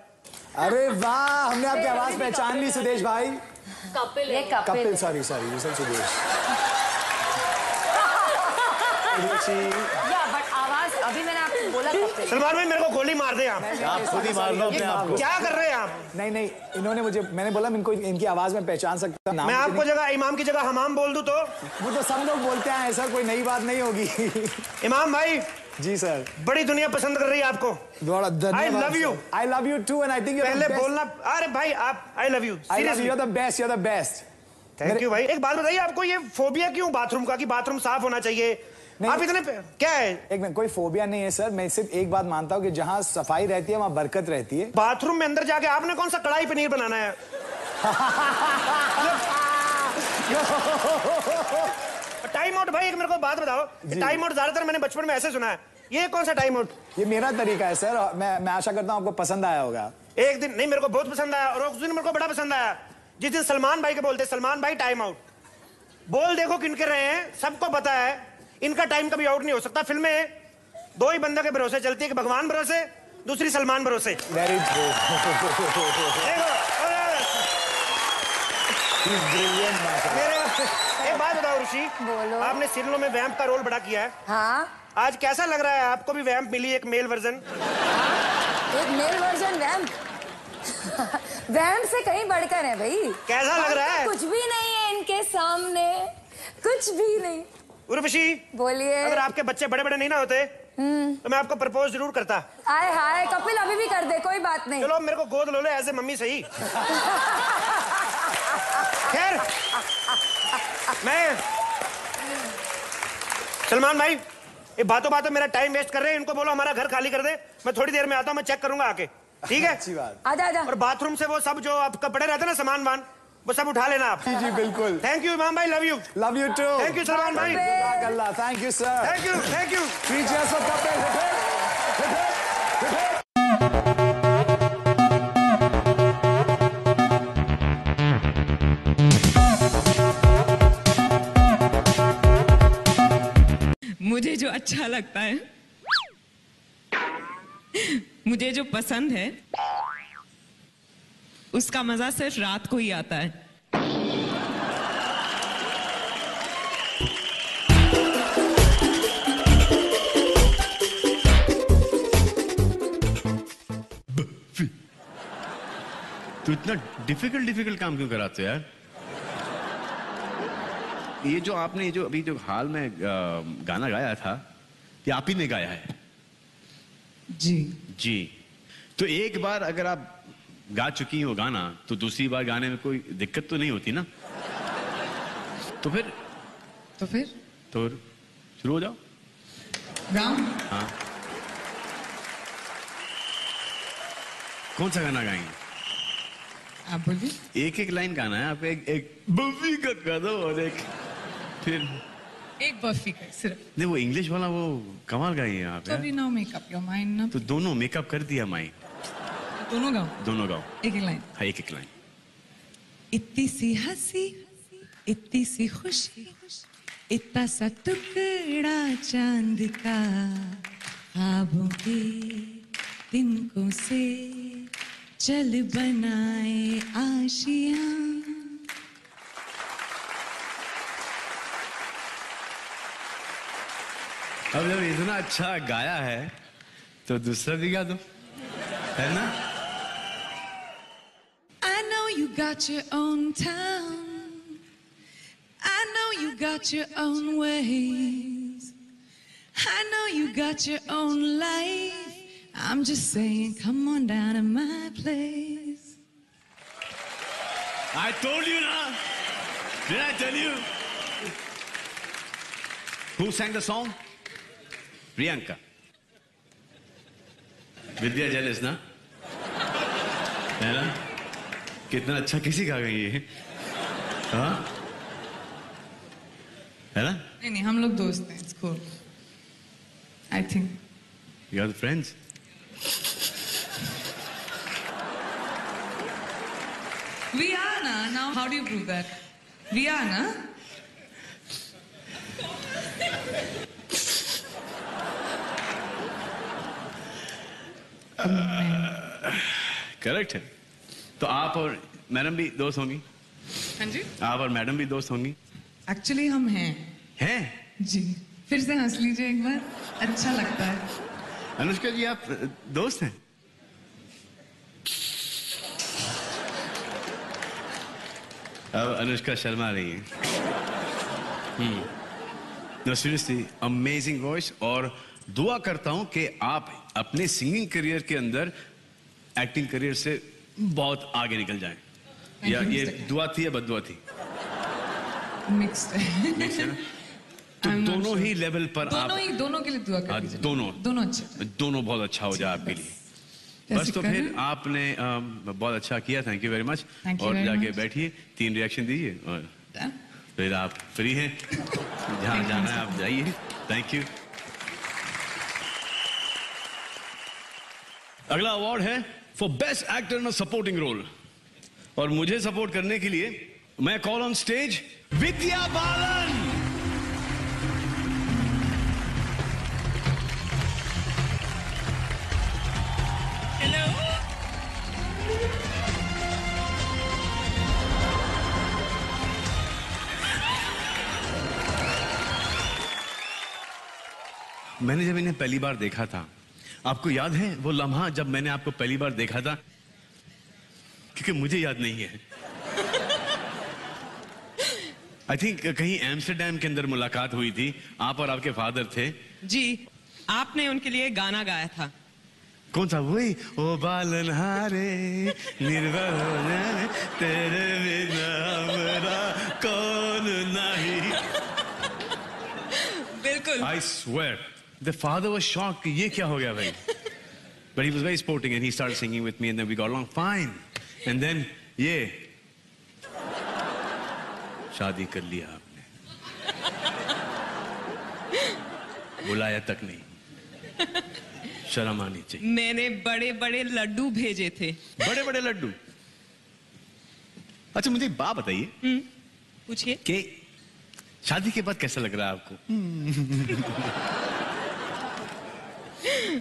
अरे वाह हमने आपकी आवाज़ पहचान ली सुदेश भाई। ये कपिल। कपिल सॉरी सॉरी सुदेश रुचि या बट आवाज़ अभी मैंने आपको बोला कपिल सलमान भाई मेरे को गोली मार दे आप। आप खुद ही मार लो अपने आप को। क्या कर रहे हैं आप? नहीं नहीं इन्होंने मुझे मैंने बोला इनको इनकी आवाज़ में पहचान सकता नाम मैं आपको जगह इमाम की जगह हमाम बोल दूँ तो? वो तो सब लोग बोलते हैं ऐसा कोई नई बात नहीं होगी। इमाम भाई जी सर। बड़ी दुनिया पसंद कर रही है आपको। धन्यवाद love you. I love you too and I think पहले बोलना अरे भाई आप I love you I love you the best you the best thank you भाई। एक बात बताइए आपको ये फोबिया क्यों बाथरूम का कि बाथरूम साफ़ होना चाहिए? आप इतने क्या है? एक मिनट कोई फोबिया नहीं है सर। मैं सिर्फ़ एक बात मानता हूँ कि जहाँ सफ़ाई रहती है वहाँ बरकत रहती है। बाथरूम में अंदर जाके आपने कौन सा कढ़ाई पनीर बनाना है? टाइम आउट भाई एक मेरे को बात बताओ। टाइम आउट ज़्यादातर मैंने बचपन में ऐसे सुना है। ये कौन सा टाइम आउट ये मेरा तरीका है सर मैं मैं आशा करता हूँ आपको पसंद आया होगा। एक दिन नहीं मेरे को बहुत पसंद आया और उस दिन मेरे को बड़ा पसंद आया। जिस दिन सलमान भाई के बोलते सलमान भाई टाइम आउट बोल देखो किन के रहे हैं सबको पता है। इनका टाइम कभी आउट नहीं हो सकता। फ़िल्में दो ही बंदों के भरोसे चलती है कि भगवान भरोसे दूसरी सलमान भरोसे। वेरी ट्रू देखो मेरे एक बात बताओ ऋषि बोलो। आपने सीरियलों में वैम्प का रोल बड़ा किया है। हाँ। आज कैसा लग रहा है? आपको भी वैम्प मिली एक मेल वर्जन एक मेल वर्जन वैम्प वैम्प से कहीं बढ़कर है भाई। कैसा लग रहा है? कुछ भी नहीं है इनके सामने। कुछ भी नहीं। उर्वशी बोलिए। अगर आपके बच्चे बड़े बड़े नहीं ना होते तो मैं आपको प्रपोज ज़रूर करता। हाय हाय कपिल अभी भी कर दे कोई बात नहीं। चलो मेरे को गोद लो ले एज ए मम्मी सही। खैर मैं सलमान भाई ये बातों बातों मेरा टाइम वेस्ट कर रहे हैं इनको बोलो हमारा घर खाली कर दे। मैं थोड़ी देर में आता हूँ मैं चेक करूँगा आके। ठीक है? अच्छी बात। आजा आजा। और बाथरूम से वो सब जो आप कपड़े रहते हैं ना सामान वान वो सब उठा लेना आप। जी जी बिल्कुल। थैंक यू इमाम भाई love you love you too thank you Salman भाई। अल्लाह thank you sir thank you thank you. मुझे जो अच्छा लगता है मुझे जो पसंद है उसका मज़ा सिर्फ़ रात को ही आता है। तो इतना डिफ़िकल्ट डिफ़िकल्ट काम क्यों कराते हो यार? ये जो आपने ये जो अभी जो हाल में गाना गाया था ये आप ही ने गाया है? जी। जी। तो एक बार अगर आप गा चुकी हो गाना तो दूसरी बार गाने में कोई दिक्कत तो नहीं होती ना? तो फिर? तो फिर? तो शुरू हो जाओ। गाऊं हाँ। कौन सा गाना गाएँगे? आप बोलिए। एक एक लाइन गाना है आप एक एक बफी का गा दो और एक फिर। एक बर्फ़ी का सिर्फ़। नहीं वो इंग्लिश वाला वो कमाल गाई है आप तो अभी नो मेकअप योर माइंड ना। तो दोनों मेकअप कर दिया माई। दोनों गाओ दोनों गाओ एक एक लाइन। हाँ एक एक लाइन। इतनी सी हँसी इतनी सी खुशी इतना सा टुकड़ा चाँद का ख्वाबों के तिनकों से चल बनाए आशियाँ। अब जब इतना अच्छा गाया है तो दूसरा भी गा दो। है ना? you got your own town. I know you got your own ways. I know you got your own life. I'm just saying, come on down to my place. I told you now. Did I tell you? Who sang the song? Priyanka. Vidya jealous, na? Huh? कितना अच्छा किसी का गई हाँ? है? ना? नहीं नहीं हम लोग दोस्त हैं it's I think you are friends we are ना now how do you prove that we are ना करेक्ट है तो आप और मैडम भी दोस्त होंगी? हाँ जी। आप और मैडम भी दोस्त होंगी? एक्चुअली हम हैं। हैं? जी। फिर से हंस लीजिए एक बार। अच्छा लगता है। अनुष्का जी आप दोस्त हैं? अब अनुष्का शर्मा रही है। नो सीरियसली अमेजिंग वॉइस और दुआ करता हूँ कि आप अपने सिंगिंग करियर के अंदर एक्टिंग करियर से बहुत आगे निकल जाए। या ये दुआ थी या बदुआ थी? मिक्स्ड है तो दोनों. ही लेवल पर दोनों आप ही दोनों के लिए दुआ कर हाँ, दीजिए। दोनों। दोनों अच्छे। दोनों बहुत अच्छा हो जाए आपके लिए। बस तो फिर आपने अम, बहुत अच्छा किया थैंक यू वेरी मच और जाके बैठिए तीन रिएक्शन दीजिए और फिर आप फ्री हैं। जहाँ जाना है आप जाइए। थैंक यू अगला अवार्ड है for best actor in supporting role और मुझे सपोर्ट करने के लिए मैं call on stage Vidya Balan. मैंने जब इन्हें पहली बार देखा था आपको याद है वो लम्हा जब मैंने आपको पहली बार देखा था? क्योंकि मुझे याद नहीं है। आई थिंक कहीं एम्स्टरडेम के अंदर मुलाकात हुई थी। आप और आपके फादर थे। जी आपने उनके लिए गाना गाया था। कौन सा? वही। ओ बालन हारे निर्भर तेरे बिना हमरा कौन नहीं। बिल्कुल। I swear, the father was shocked कि ये क्या हो गया भाई But he was very sporting and he started singing with me and then we got along fine. And then ये शादी कर लिया आपने बुलाया तक नहीं शर्म आनी चाहिए मैंने बड़े बड़े लड्डू भेजे थे बड़े बड़े लड्डू अच्छा मुझे बात बताइए हम्म, पूछिए कि शादी के बाद कैसा लग रहा है आपको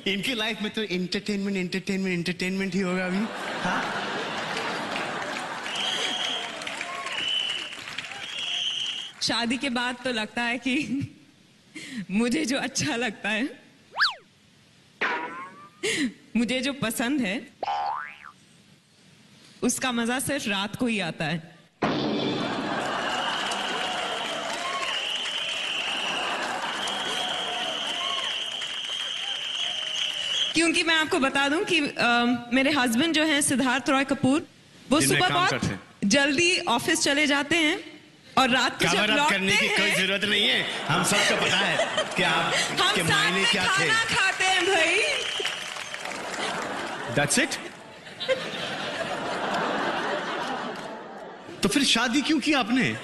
इनकी लाइफ में तो एंटरटेनमेंट एंटरटेनमेंट एंटरटेनमेंट ही होगा अभी। हाँ? शादी के बाद तो लगता है कि मुझे जो अच्छा लगता है, मुझे जो पसंद है, उसका मज़ा सिर्फ़ रात को ही आता है। क्योंकि मैं आपको बता दूँ कि अ, मेरे हस्बैंड जो हैं सिद्धार्थ रॉय कपूर वो सुबह बहुत जल्दी ऑफ़िस चले जाते हैं और रात को जब करने की कोई ज़रूरत नहीं है। हम सबको पता है कि आप हम के साथ मायने में क्या थे। खाते हैं भाई। दैट्स इट तो फिर शादी क्यों की आपने?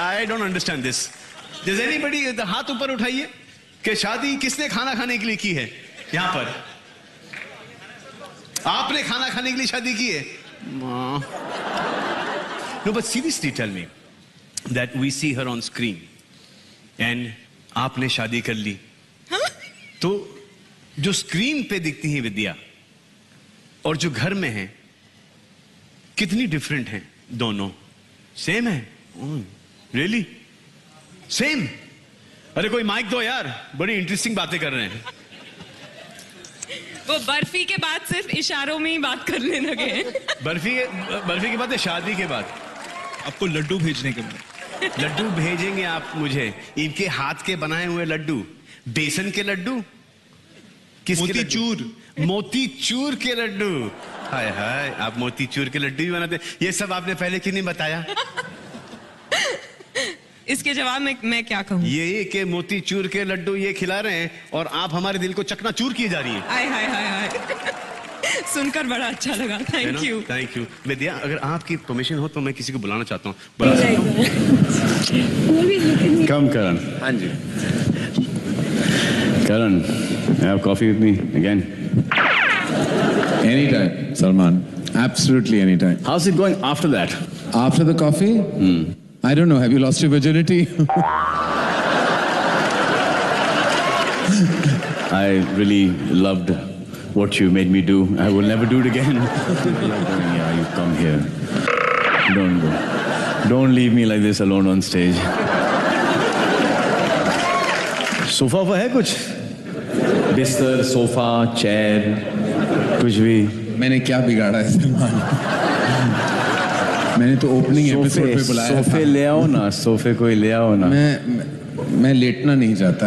I don't understand this does anybody हाथ ऊपर उठाइए कि शादी किसने खाना खाने के लिए की है? यहाँ पर। आपने खाना खाने के लिए शादी की है? No but seriously tell me that we see her on screen and आपने शादी कर ली। तो जो स्क्रीन पे दिखती है विद्या और जो घर में है कितनी डिफरेंट हैं दोनों? सेम है? रियली सेम अरे कोई माइक दो यार। बड़ी इंटरेस्टिंग बातें कर रहे हैं। वो बर्फ़ी के बाद सिर्फ़ इशारों में ही बात करने लगे बर्फ़ी के बर्फ़ी के बाद है शादी के बाद? आपको लड्डू भेजने के बाद। लड्डू भेजेंगे आप मुझे। इनके हाथ के बनाए हुए लड्डू। बेसन के लड्डू? किस मोती चूर। मोती चूर के लड्डू। हाय हाय आप मोती चूर के लड्डू भी बनाते ये सब आपने पहले क्यों नहीं बताया? इसके जवाब में मैं क्या कहूँ यही के मोती चूर के लड्डू ये खिला रहे हैं और आप हमारे दिल को चकना चूर किए जा रही है हाय हाय हाय हाय सुनकर बड़ा अच्छा लगा thank you thank you Vidya अगर आपकी परमिशन हो तो मैं किसी को बुलाना चाहता हूँ बुला हूँ Come, Karan. हाँ जी Karan, have coffee with me again. Anytime, Salman. Absolutely anytime. How's it going after that? After the coffee? I don't know. Have you lost your virginity? I really loved what you made me do. I will never do it again. You're going, yeah, you come here. Don't go. Don't leave me like this alone on stage. Sofa वोफा है कुछ बिस्तर sofa chair कुछ भी मैंने क्या बिगाड़ा है सलमान मैंने तो ओपनिंग एपिसोड पे बुलाया सोफे ले आओ ना सोफे कोई ले आओ ना। मैं मैं- लेटना नहीं चाहता।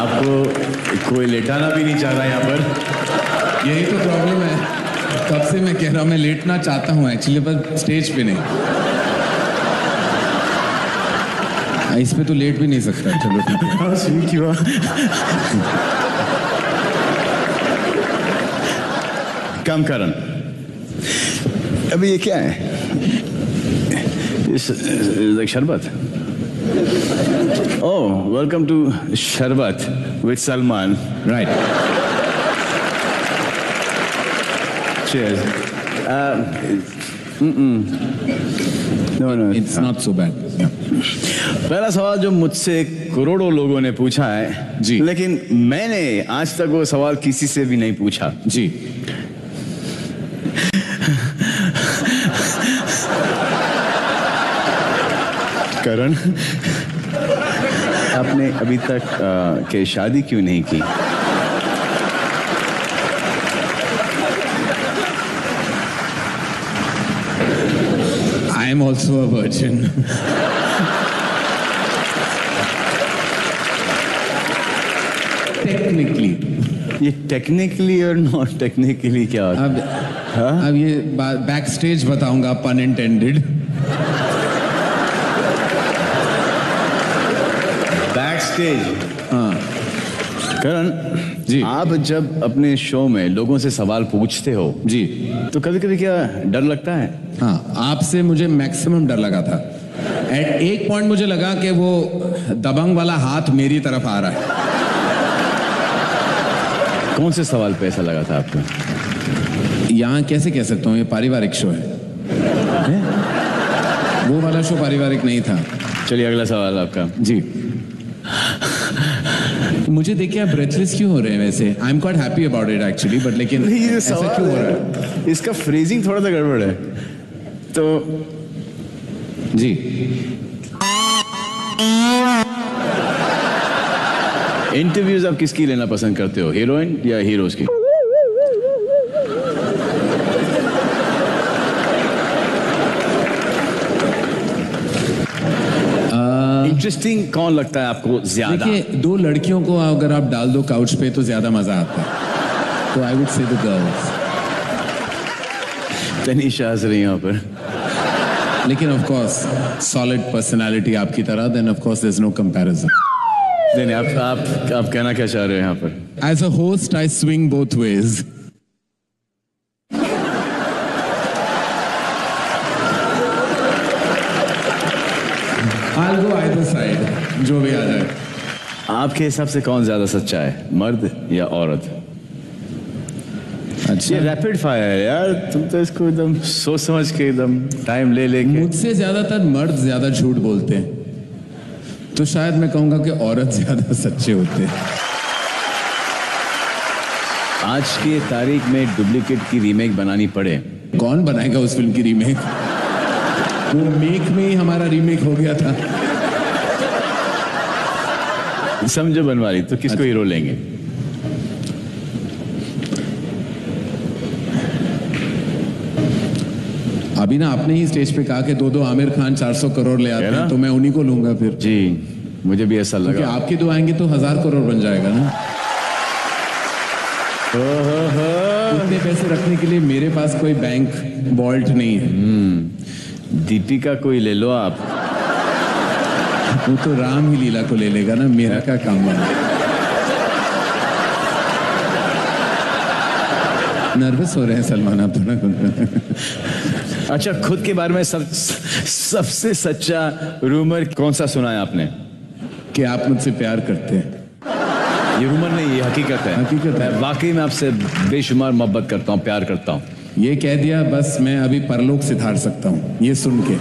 आपको कोई लेटाना भी नहीं चाह रहा यहाँ पर। यही तो प्रॉब्लम है। कब से मैं कह रहा हूँ मैं लेटना चाहता हूँ एक्चुअली पर स्टेज पे नहीं। हाँ, इस पे तो लेट भी नहीं सकता चलो ठीक है। हाँ कम करण अभी ये क्या है? इस लाइक शरबत। ओह welcome to sharbat with Salman. Right Cheers. Uh, no, no. It's not so bad. पहला सवाल जो मुझसे करोड़ों लोगों ने पूछा है जी। लेकिन मैंने आज तक वो सवाल किसी से भी नहीं पूछा। जी। करण। आपने अभी तक आ, के शादी क्यों नहीं की? I am also a virgin. Technically ये टेक्निकली और नॉट टेक्निकली क्या होता अब अब ये बैक स्टेज बताऊँगा पन इंटेंडेड बैक स्टेज हाँ। करण जी। आप जब अपने शो में लोगों से सवाल पूछते हो जी। तो कभी कभी क्या डर लगता है? हाँ आपसे मुझे मैक्सिमम डर लगा था। एट एक पॉइंट मुझे लगा कि वो दबंग वाला हाथ मेरी तरफ़ आ रहा है। कौन से सवाल पे ऐसा लगा था आपको? यहाँ कैसे कह सकता हूँ? ये पारिवारिक शो है? वो वाला शो पारिवारिक नहीं था। चलिए अगला सवाल आपका। जी। मुझे देखिए आप ब्रेथलेस क्यों हो रहे हैं वैसे? I am quite happy about it actually but लेकिन नहीं, ये ऐसा क्यों हो रहा है? इसका फ्रेजिंग थोड़ा सा गड़बड़ है। तो जी। इंटरव्यूज़ आप किसकी लेना पसंद करते हो? हीरोइन या हीरोज की? इंटरेस्टिंग कौन लगता है आपको ज़्यादा? देखिए दो लड़कियों को अगर आप डाल दो काउच पे तो ज़्यादा मज़ा आता है। तो I would say the girls Tanisha हंस रही यहाँ पर। लेकिन ऑफ़ कोर्स सॉलिड पर्सनालिटी आपकी तरह then of course there is no comparison नहीं आप आप आप कहना क्या चाह रहे हो यहाँ पर? As a host I swing both ways जो भी आ जाए। आपके हिसाब से कौन ज़्यादा सच्चा है मर्द या औरत? अच्छा। ये रैपिड फायर यार तुम तो इसको एकदम सोच समझ के एकदम टाइम ले लेके। मुझसे ज़्यादातर मर्द ज़्यादा झूठ बोलते हैं। तो शायद मैं कहूँगा कि औरत ज़्यादा सच्चे होते हैं। आज की तारीख में डुप्लीकेट की रीमेक बनानी पड़े। कौन बनाएगा उस फ़िल्म की रीमेक वो मेक में ही हमारा रीमेक हो गया था। समझो बनवाली तो किसको हीरो लेंगे? अभी ना आपने ही स्टेज पे कहा कि दो दो आमिर खान 400 करोड़ ले आते हैं तो मैं उन्हीं को लूँगा फिर। जी मुझे भी ऐसा क्योंकि लगा आपके दो आएँगे तो हज़ार करोड़ बन जाएगा ना। उतने पैसे रखने के लिए मेरे पास कोई बैंक वॉल्ट नहीं है। दीपिका कोई ले लो आप। वो तो राम ही लीला को ले लेगा ना मेरा क्या काम बना नर्वस हो रहे हैं सलमान आप थोड़ा अच्छा खुद के बारे में सब सबसे सच्चा रूमर कौन सा सुना है आपने? कि आप मुझसे प्यार करते हैं। ये रूमर नहीं ये हकीकत है। हकीकत है। वाकई में आपसे बेशुमार मोहब्बत करता हूँ प्यार करता हूँ। ये कह दिया बस मैं अभी परलोक से धार सकता हूँ ये सुन के।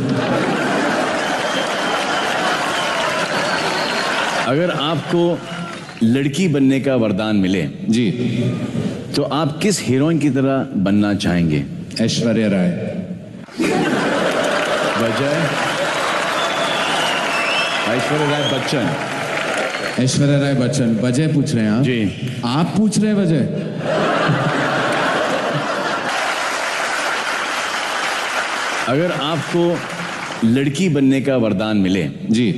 अगर आपको लड़की बनने का वरदान मिले जी। तो आप किस हीरोइन की तरह बनना चाहेंगे? ऐश्वर्या राय। वजह ऐश्वर्या राय बच्चन। ऐश्वर्या राय बच्चन वजह पूछ रहे हैं आप? जी। आप पूछ रहे हैं वजह अगर आपको लड़की बनने का वरदान मिले जी।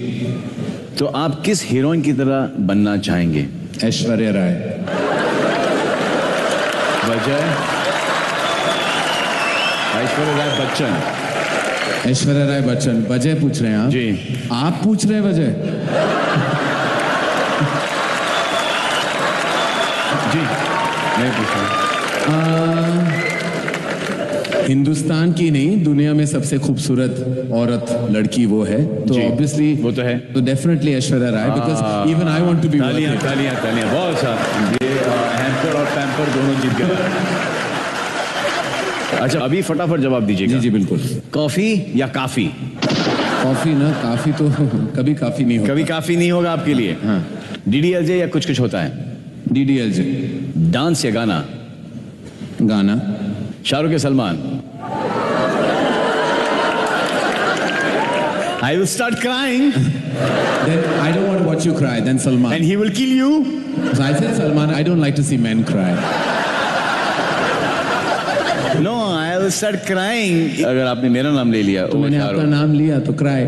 तो आप किस हीरोइन की तरह बनना चाहेंगे? ऐश्वर्या राय। वजह ऐश्वर्या राय बच्चन। ऐश्वर्या राय बच्चन वजह पूछ रहे हैं आप? जी। आप पूछ रहे हैं वजह जी मैं पूछ रहा हूँ। हिंदुस्तान की नहीं दुनिया में सबसे खूबसूरत औरत लड़की वो है। तो ऑब्वियसली वो तो है। तो definitely Aishwarya Rai because even I want to be तालियाँ तालियाँ तालियाँ बहुत अच्छा। ये हैम्पर और पैम्पर दोनों जीत गए। अच्छा अभी फटाफट जवाब दीजिएगा। जी जी बिल्कुल। कॉफ़ी या काफ़ी? कॉफ़ी ना काफ़ी तो कभी काफ़ी नहीं होगा कभी काफ़ी नहीं होगा आपके लिए। हाँ। डीडीएलजे या कुछ कुछ होता है? डीडीएलजे डांस या गाना? गाना। शाहरुख या Salman? I will start crying Then I don't want to watch you cry. Then Salman. and he will kill you. So I said Salman. I don't like to see men cry. No, I will start crying. अगर आपने मेरा नाम ले लिया तो मैंने। आपका नाम लिया तो क्राई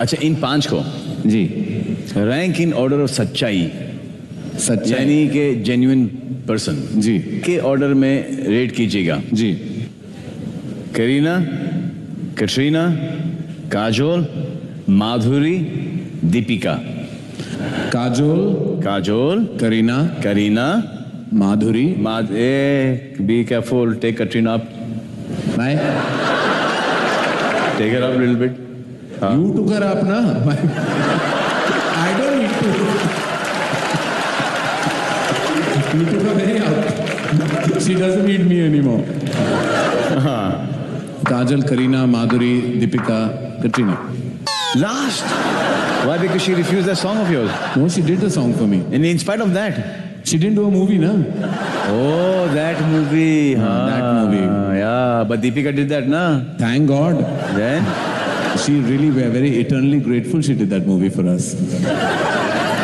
अच्छा इन पाँच को जी रैंक इन ऑर्डर ऑफ़ सच्चाई सच्चाई। यानी कि जेन्युइन पर्सन जी। के ऑर्डर में रेट कीजिएगा। जी। करीना कटरीना काजोल माधुरी दीपिका। काजोल काजोल करीना करीना माधुरी। माध ए be careful take Katrina up मैं? Take her up little bit हाँ। यू टू कर आप ना I don't need to you too कर very doesn't need me anymore हाँ काजल करीना माधुरी Deepika Katrina Last. Why? Because she refused that song of yours. No, she did the song for me. And in spite of that. She didn't do a movie, na? Oh, that movie. Ah, that movie. Yeah, but Deepika did that, na? Thank God. Then? She really, we are very eternally grateful she did that movie for us.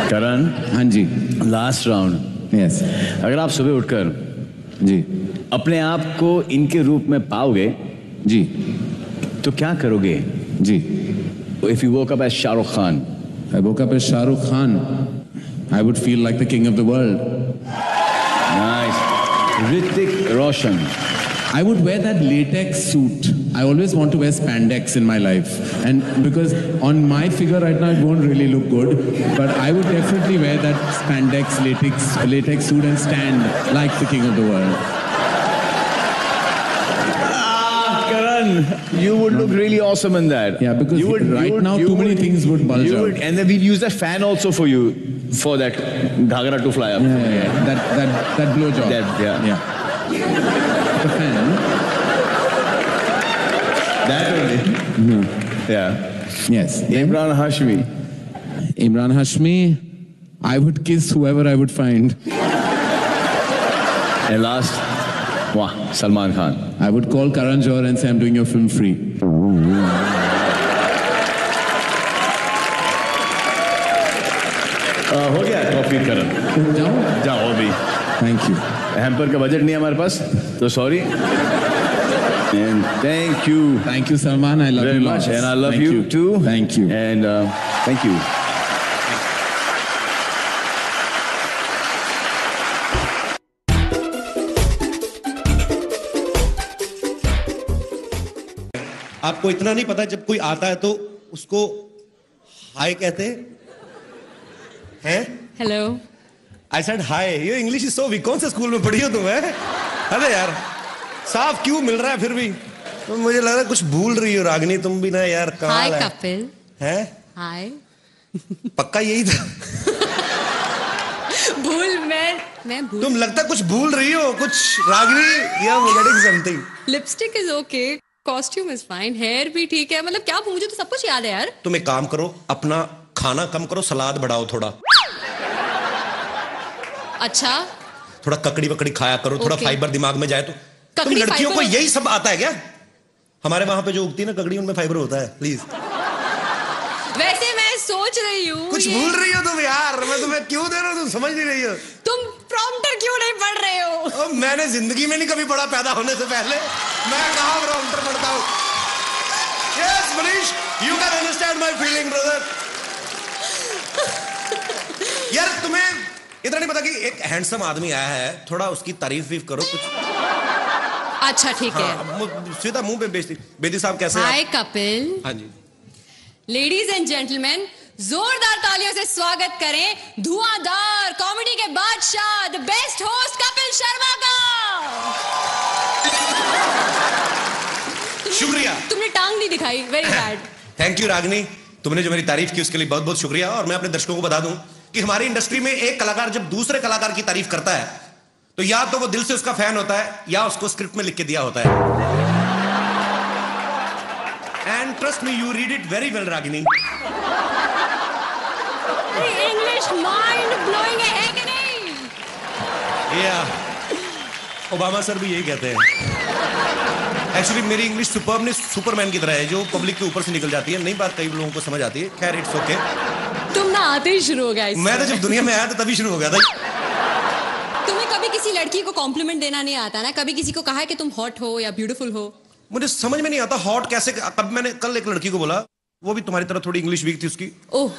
Karan, हाँ जी last round. Yes. अगर आप सुबह उठकर जी। अपने आप को इनके रूप में पाओगे जी। तो क्या करोगे? जी। If you woke up Shahrukh Khan I woke up Shahrukh Khan I would feel like the king of the world Hrithik Roshan I would wear that latex suit I always want to wear spandex in my life. And because on my figure right now, it won't really look good. But I would definitely wear that spandex latex, latex suit and stand like the king of the world. Ah, Karan, you would look really awesome in that. Yeah, because you would, right you would, now too many things would bulge you out. would- and then we'll use that fan also for you, for that ghagra to fly up. Yeah, yeah, yeah. That, that, that blowjob. That, yeah. Yeah. The fan. That only. Yeah. Yes. Then Imran Hashmi. Imran Hashmi, I would kiss whoever I would find. And last, wow, Salman Khan. I would call Karan Johar and say, I'm doing your film free. आ, हो गया coffee करण जाओ जाओ अभी thank you hamper का budget नहीं है हमारे पास तो sorry and thank you Thank you, Salman. I love very you much lots. and I love Thank you, too Thank you. and uh, thank you आपको इतना नहीं पता जब कोई आता है तो उसको हाय कहते हैं हेलो आई सेड हाय ये इंग्लिश इज़ सो वीक कौन से स्कूल में पढ़ी हो तुम है अरे यार साफ़ क्यों मिल रहा है फिर भी? तो मुझे लग रहा है कुछ भूल रही हो रागनी तुम भी ना यार हाय कहाँ है कपिल। हैं? हाय पक्का यही था? भूल मैं मैं भूल। तुम लगता है कुछ भूल रही हो कुछ रागनी या getting something lipstick is okay costume is fine hair भी ठीक है मतलब क्या मुझे तो सब कुछ याद है यार। तुम एक काम करो अपना खाना कम करो सलाद बढ़ाओ थोड़ा। अच्छा। थोड़ा ककड़ी वकड़ी खाया करो थोड़ा फाइबर दिमाग में जाए तो। तुम लड़कियों को यही सब आता है क्या? हमारे वहाँ पे जो उगती है ना ककड़ी उनमें फाइबर होता है प्लीज़ वैसे मैं सोच रही हूँ कुछ भूल रही हो तुम यार? मैं तुम्हें क्यों दे रहा हूँ? तुम समझ नहीं रही हो। तुम प्रॉम्प्टर क्यों नहीं पढ़ रहे हो? मैंने ज़िंदगी में नहीं कभी पढ़ा पैदा होने से पहले। मैं कहा प्रॉम्प्टर पढ़ता हूँ? Yes Manish you can understand my feeling brother यार तुम्हें इतना नहीं पता कि एक हैंडसम आदमी आया है थोड़ा उसकी तारीफ़ भी करो कुछ अच्छा ठीक है। हाँ, सीधा मुँह पे बेचती बेदी साहब कैसे हाय कपिल। हाँ जी। लेडीज़ एंड जेंटलमैन जोरदार तालियों से स्वागत करें धुआंधार कॉमेडी के बादशाह the best host Kapil Sharma का। शुक्रिया। तुमने टांग नहीं दिखाई। Very bad thank you Ragini. तुमने जो मेरी तारीफ़ की उसके लिए बहुत बहुत शुक्रिया। और मैं अपने दर्शकों को बता दूँ कि हमारी इंडस्ट्री में एक कलाकार जब दूसरे कलाकार की तारीफ़ करता है तो या तो वो दिल से उसका फ़ैन होता है या उसको स्क्रिप्ट में लिख के दिया होता है। And trust me you read it very well Ragini English mind blowing है कि नहीं? या ओबामा सर भी यही कहते हैं। एक्चुअली मेरी इंग्लिश सुपर ने सुपरमैन की तरह है जो पब्लिक के ऊपर से निकल जाती है। नई बात कई लोगों को समझ आती है। खैर इट्स ओके तुम ना आते ही शुरू हो गया मैं तो जब दुनिया में आया था तभी शुरू हो गया था। किसी लड़की को कॉम्प्लीमेंट देना नहीं आता ना। कभी किसी को कहा है कि तुम हॉट हो या ब्यूटीफुल हो? मुझे समझ में नहीं आता हॉट कैसे कब मैंने कल एक लड़की को बोला वो भी तुम्हारी तरह थोड़ी इंग्लिश वीक थी उसकी। ओह।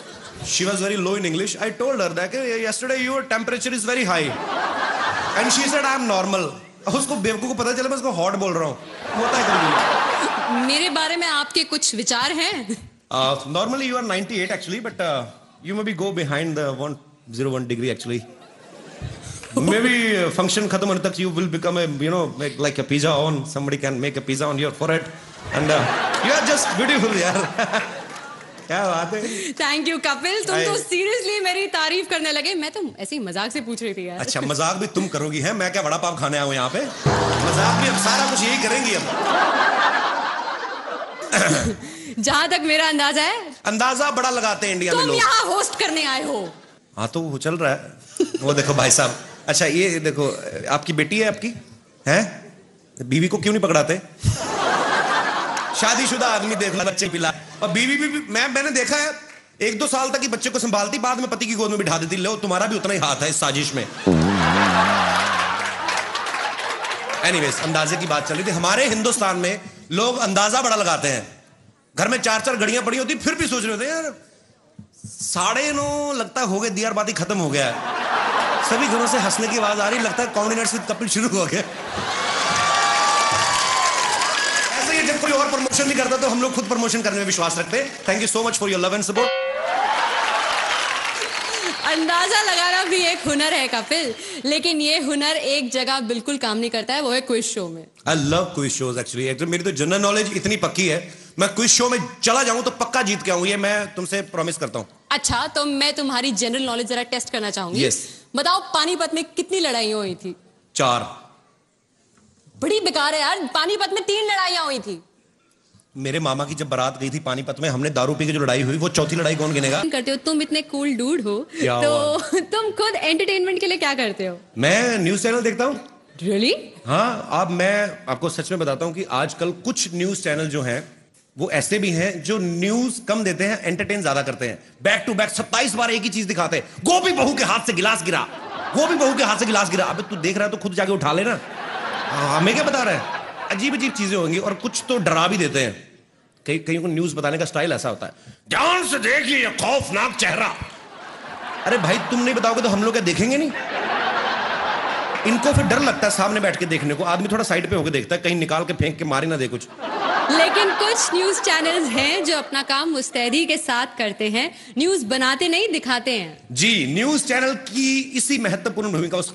She was very low in English I told her that yesterday your temperature is very high and she said I am normal उसको बेवकूफ़ को पता चला मैं उसको हॉट बोल रहा हूँ। होता है कभी मेरे बारे में आपके कुछ विचार हैं? Normally you are 98 actually but you maybe go behind the 101 degree actually maybe function खत्म होने तक you will become a you know like a pizza on somebody can make a pizza on your forehead. And uh, you are just beautiful यार क्या बात है thank you Kapil तुम तो seriously मेरी तारीफ़ करने लगे। मैं तो ऐसे ही मज़ाक से पूछ रही थी यार। अच्छा मज़ाक भी तुम करोगी है? मैं क्या वड़ा पाव खाने आया हूँ यहाँ पे? मज़ाक भी अब सारा कुछ यही करेंगी अब। जहाँ तक मेरा अंदाज़ा है अंदाज़ा बड़ा लगाते हैं इंडिया में तुम लोग। यहाँ होस्ट करने आए हो। हाँ तो वो चल रहा है। वो देखो भाई साहब अच्छा ये देखो आपकी बेटी है आपकी? हैं? बीवी को क्यों नहीं पकड़ाते? शादीशुदा आदमी देख ला बच्चे पिला। और बीवी भी, भी मैं मैंने देखा है एक दो साल तक ही बच्चे को संभालती बाद में पति की गोद में बिठा देती लो तुम्हारा भी उतना ही हाथ है इस साजिश में। एनीवेज अंदाजे की बात चल रही थी। हमारे हिंदुस्तान में लोग अंदाज़ा बड़ा लगाते हैं। घर में चार चार घड़ियाँ पड़ी होती फिर भी सोच रहे होते यार साढ़े नौ लगता हो गए दियार बाती खत्म हो गया है। सभी घरों से हंसने की आवाज़ आ रही लगता है कॉमेडी नाइट्स विद कपिल शुरू हो गया। ऐसे ही जब कोई और प्रमोशन नहीं करता तो हम लोग खुद प्रमोशन करने में विश्वास रखते हैं। Thank you so much for your love and support अंदाज़ा लगाना भी एक हुनर है कपिल लेकिन ये हुनर एक जगह बिल्कुल काम नहीं करता है वो है क्विज शो में। I love quiz shows actually actually मेरी तो जनरल नॉलेज इतनी पक्की है। मैं क्विज शो में चला जाऊँ तो पक्का जीत के आऊँ ये मैं तुमसे प्रॉमिस करता हूँ। अच्छा तो मैं तुम्हारी जनरल नॉलेज जरा टेस्ट करना चाहूँगी। Yes. बताओ पानीपत में कितनी लड़ाइयाँ हुई थी? चार। बड़ी बेकार है यार पानीपत में तीन लड़ाइयाँ हुई थी। मेरे मामा की जब बारात गई थी पानीपत में हमने दारू पी के जो लड़ाई हुई वो चौथी लड़ाई कौन गिनेगा? करते हो तुम इतने कूल डूड हो तो तुम खुद एंटरटेनमेंट के लिए क्या करते हो? मैं न्यूज़ चैनल देखता हूँ। रियली हाँ अब मैं आपको सच में बताता हूँ कि आजकल कुछ न्यूज़ चैनल जो हैं वो ऐसे भी हैं जो न्यूज़ कम देते हैं एंटरटेन ज़्यादा करते हैं। बैक टू बैक 27 बार एक ही चीज़ दिखाते हैं। गोभी बहू के हाथ से गिलास गिरा। गोभी बहू के हाथ से गिलास गिरा। अबे तू देख रहा है तो खुद जाके उठा लेना हाँ, हमें क्या बता रहा है? अजीब अजीब चीज़ें होंगी और कुछ तो डरा भी देते हैं। कई कहीं को न्यूज़ बताने का स्टाइल ऐसा होता है। ध्यान से देखिए खौफनाक चेहरा। अरे भाई तुम नहीं बताओगे तो हम लोग क्या देखेंगे नहीं? इनको फिर डर लगता है सामने बैठ के देखने को। आदमी थोड़ा साइड पे होकर देखता है कहीं निकाल के फेंक के मारे ना दे कुछ। लेकिन कुछ न्यूज़ चैनल्स हैं जो अपना काम मुस्तैदी के साथ करते हैं। न्यूज़ बनाते नहीं दिखाते हैं। जी न्यूज़ चैनल की इसी महत्वपूर्ण भूमिका उस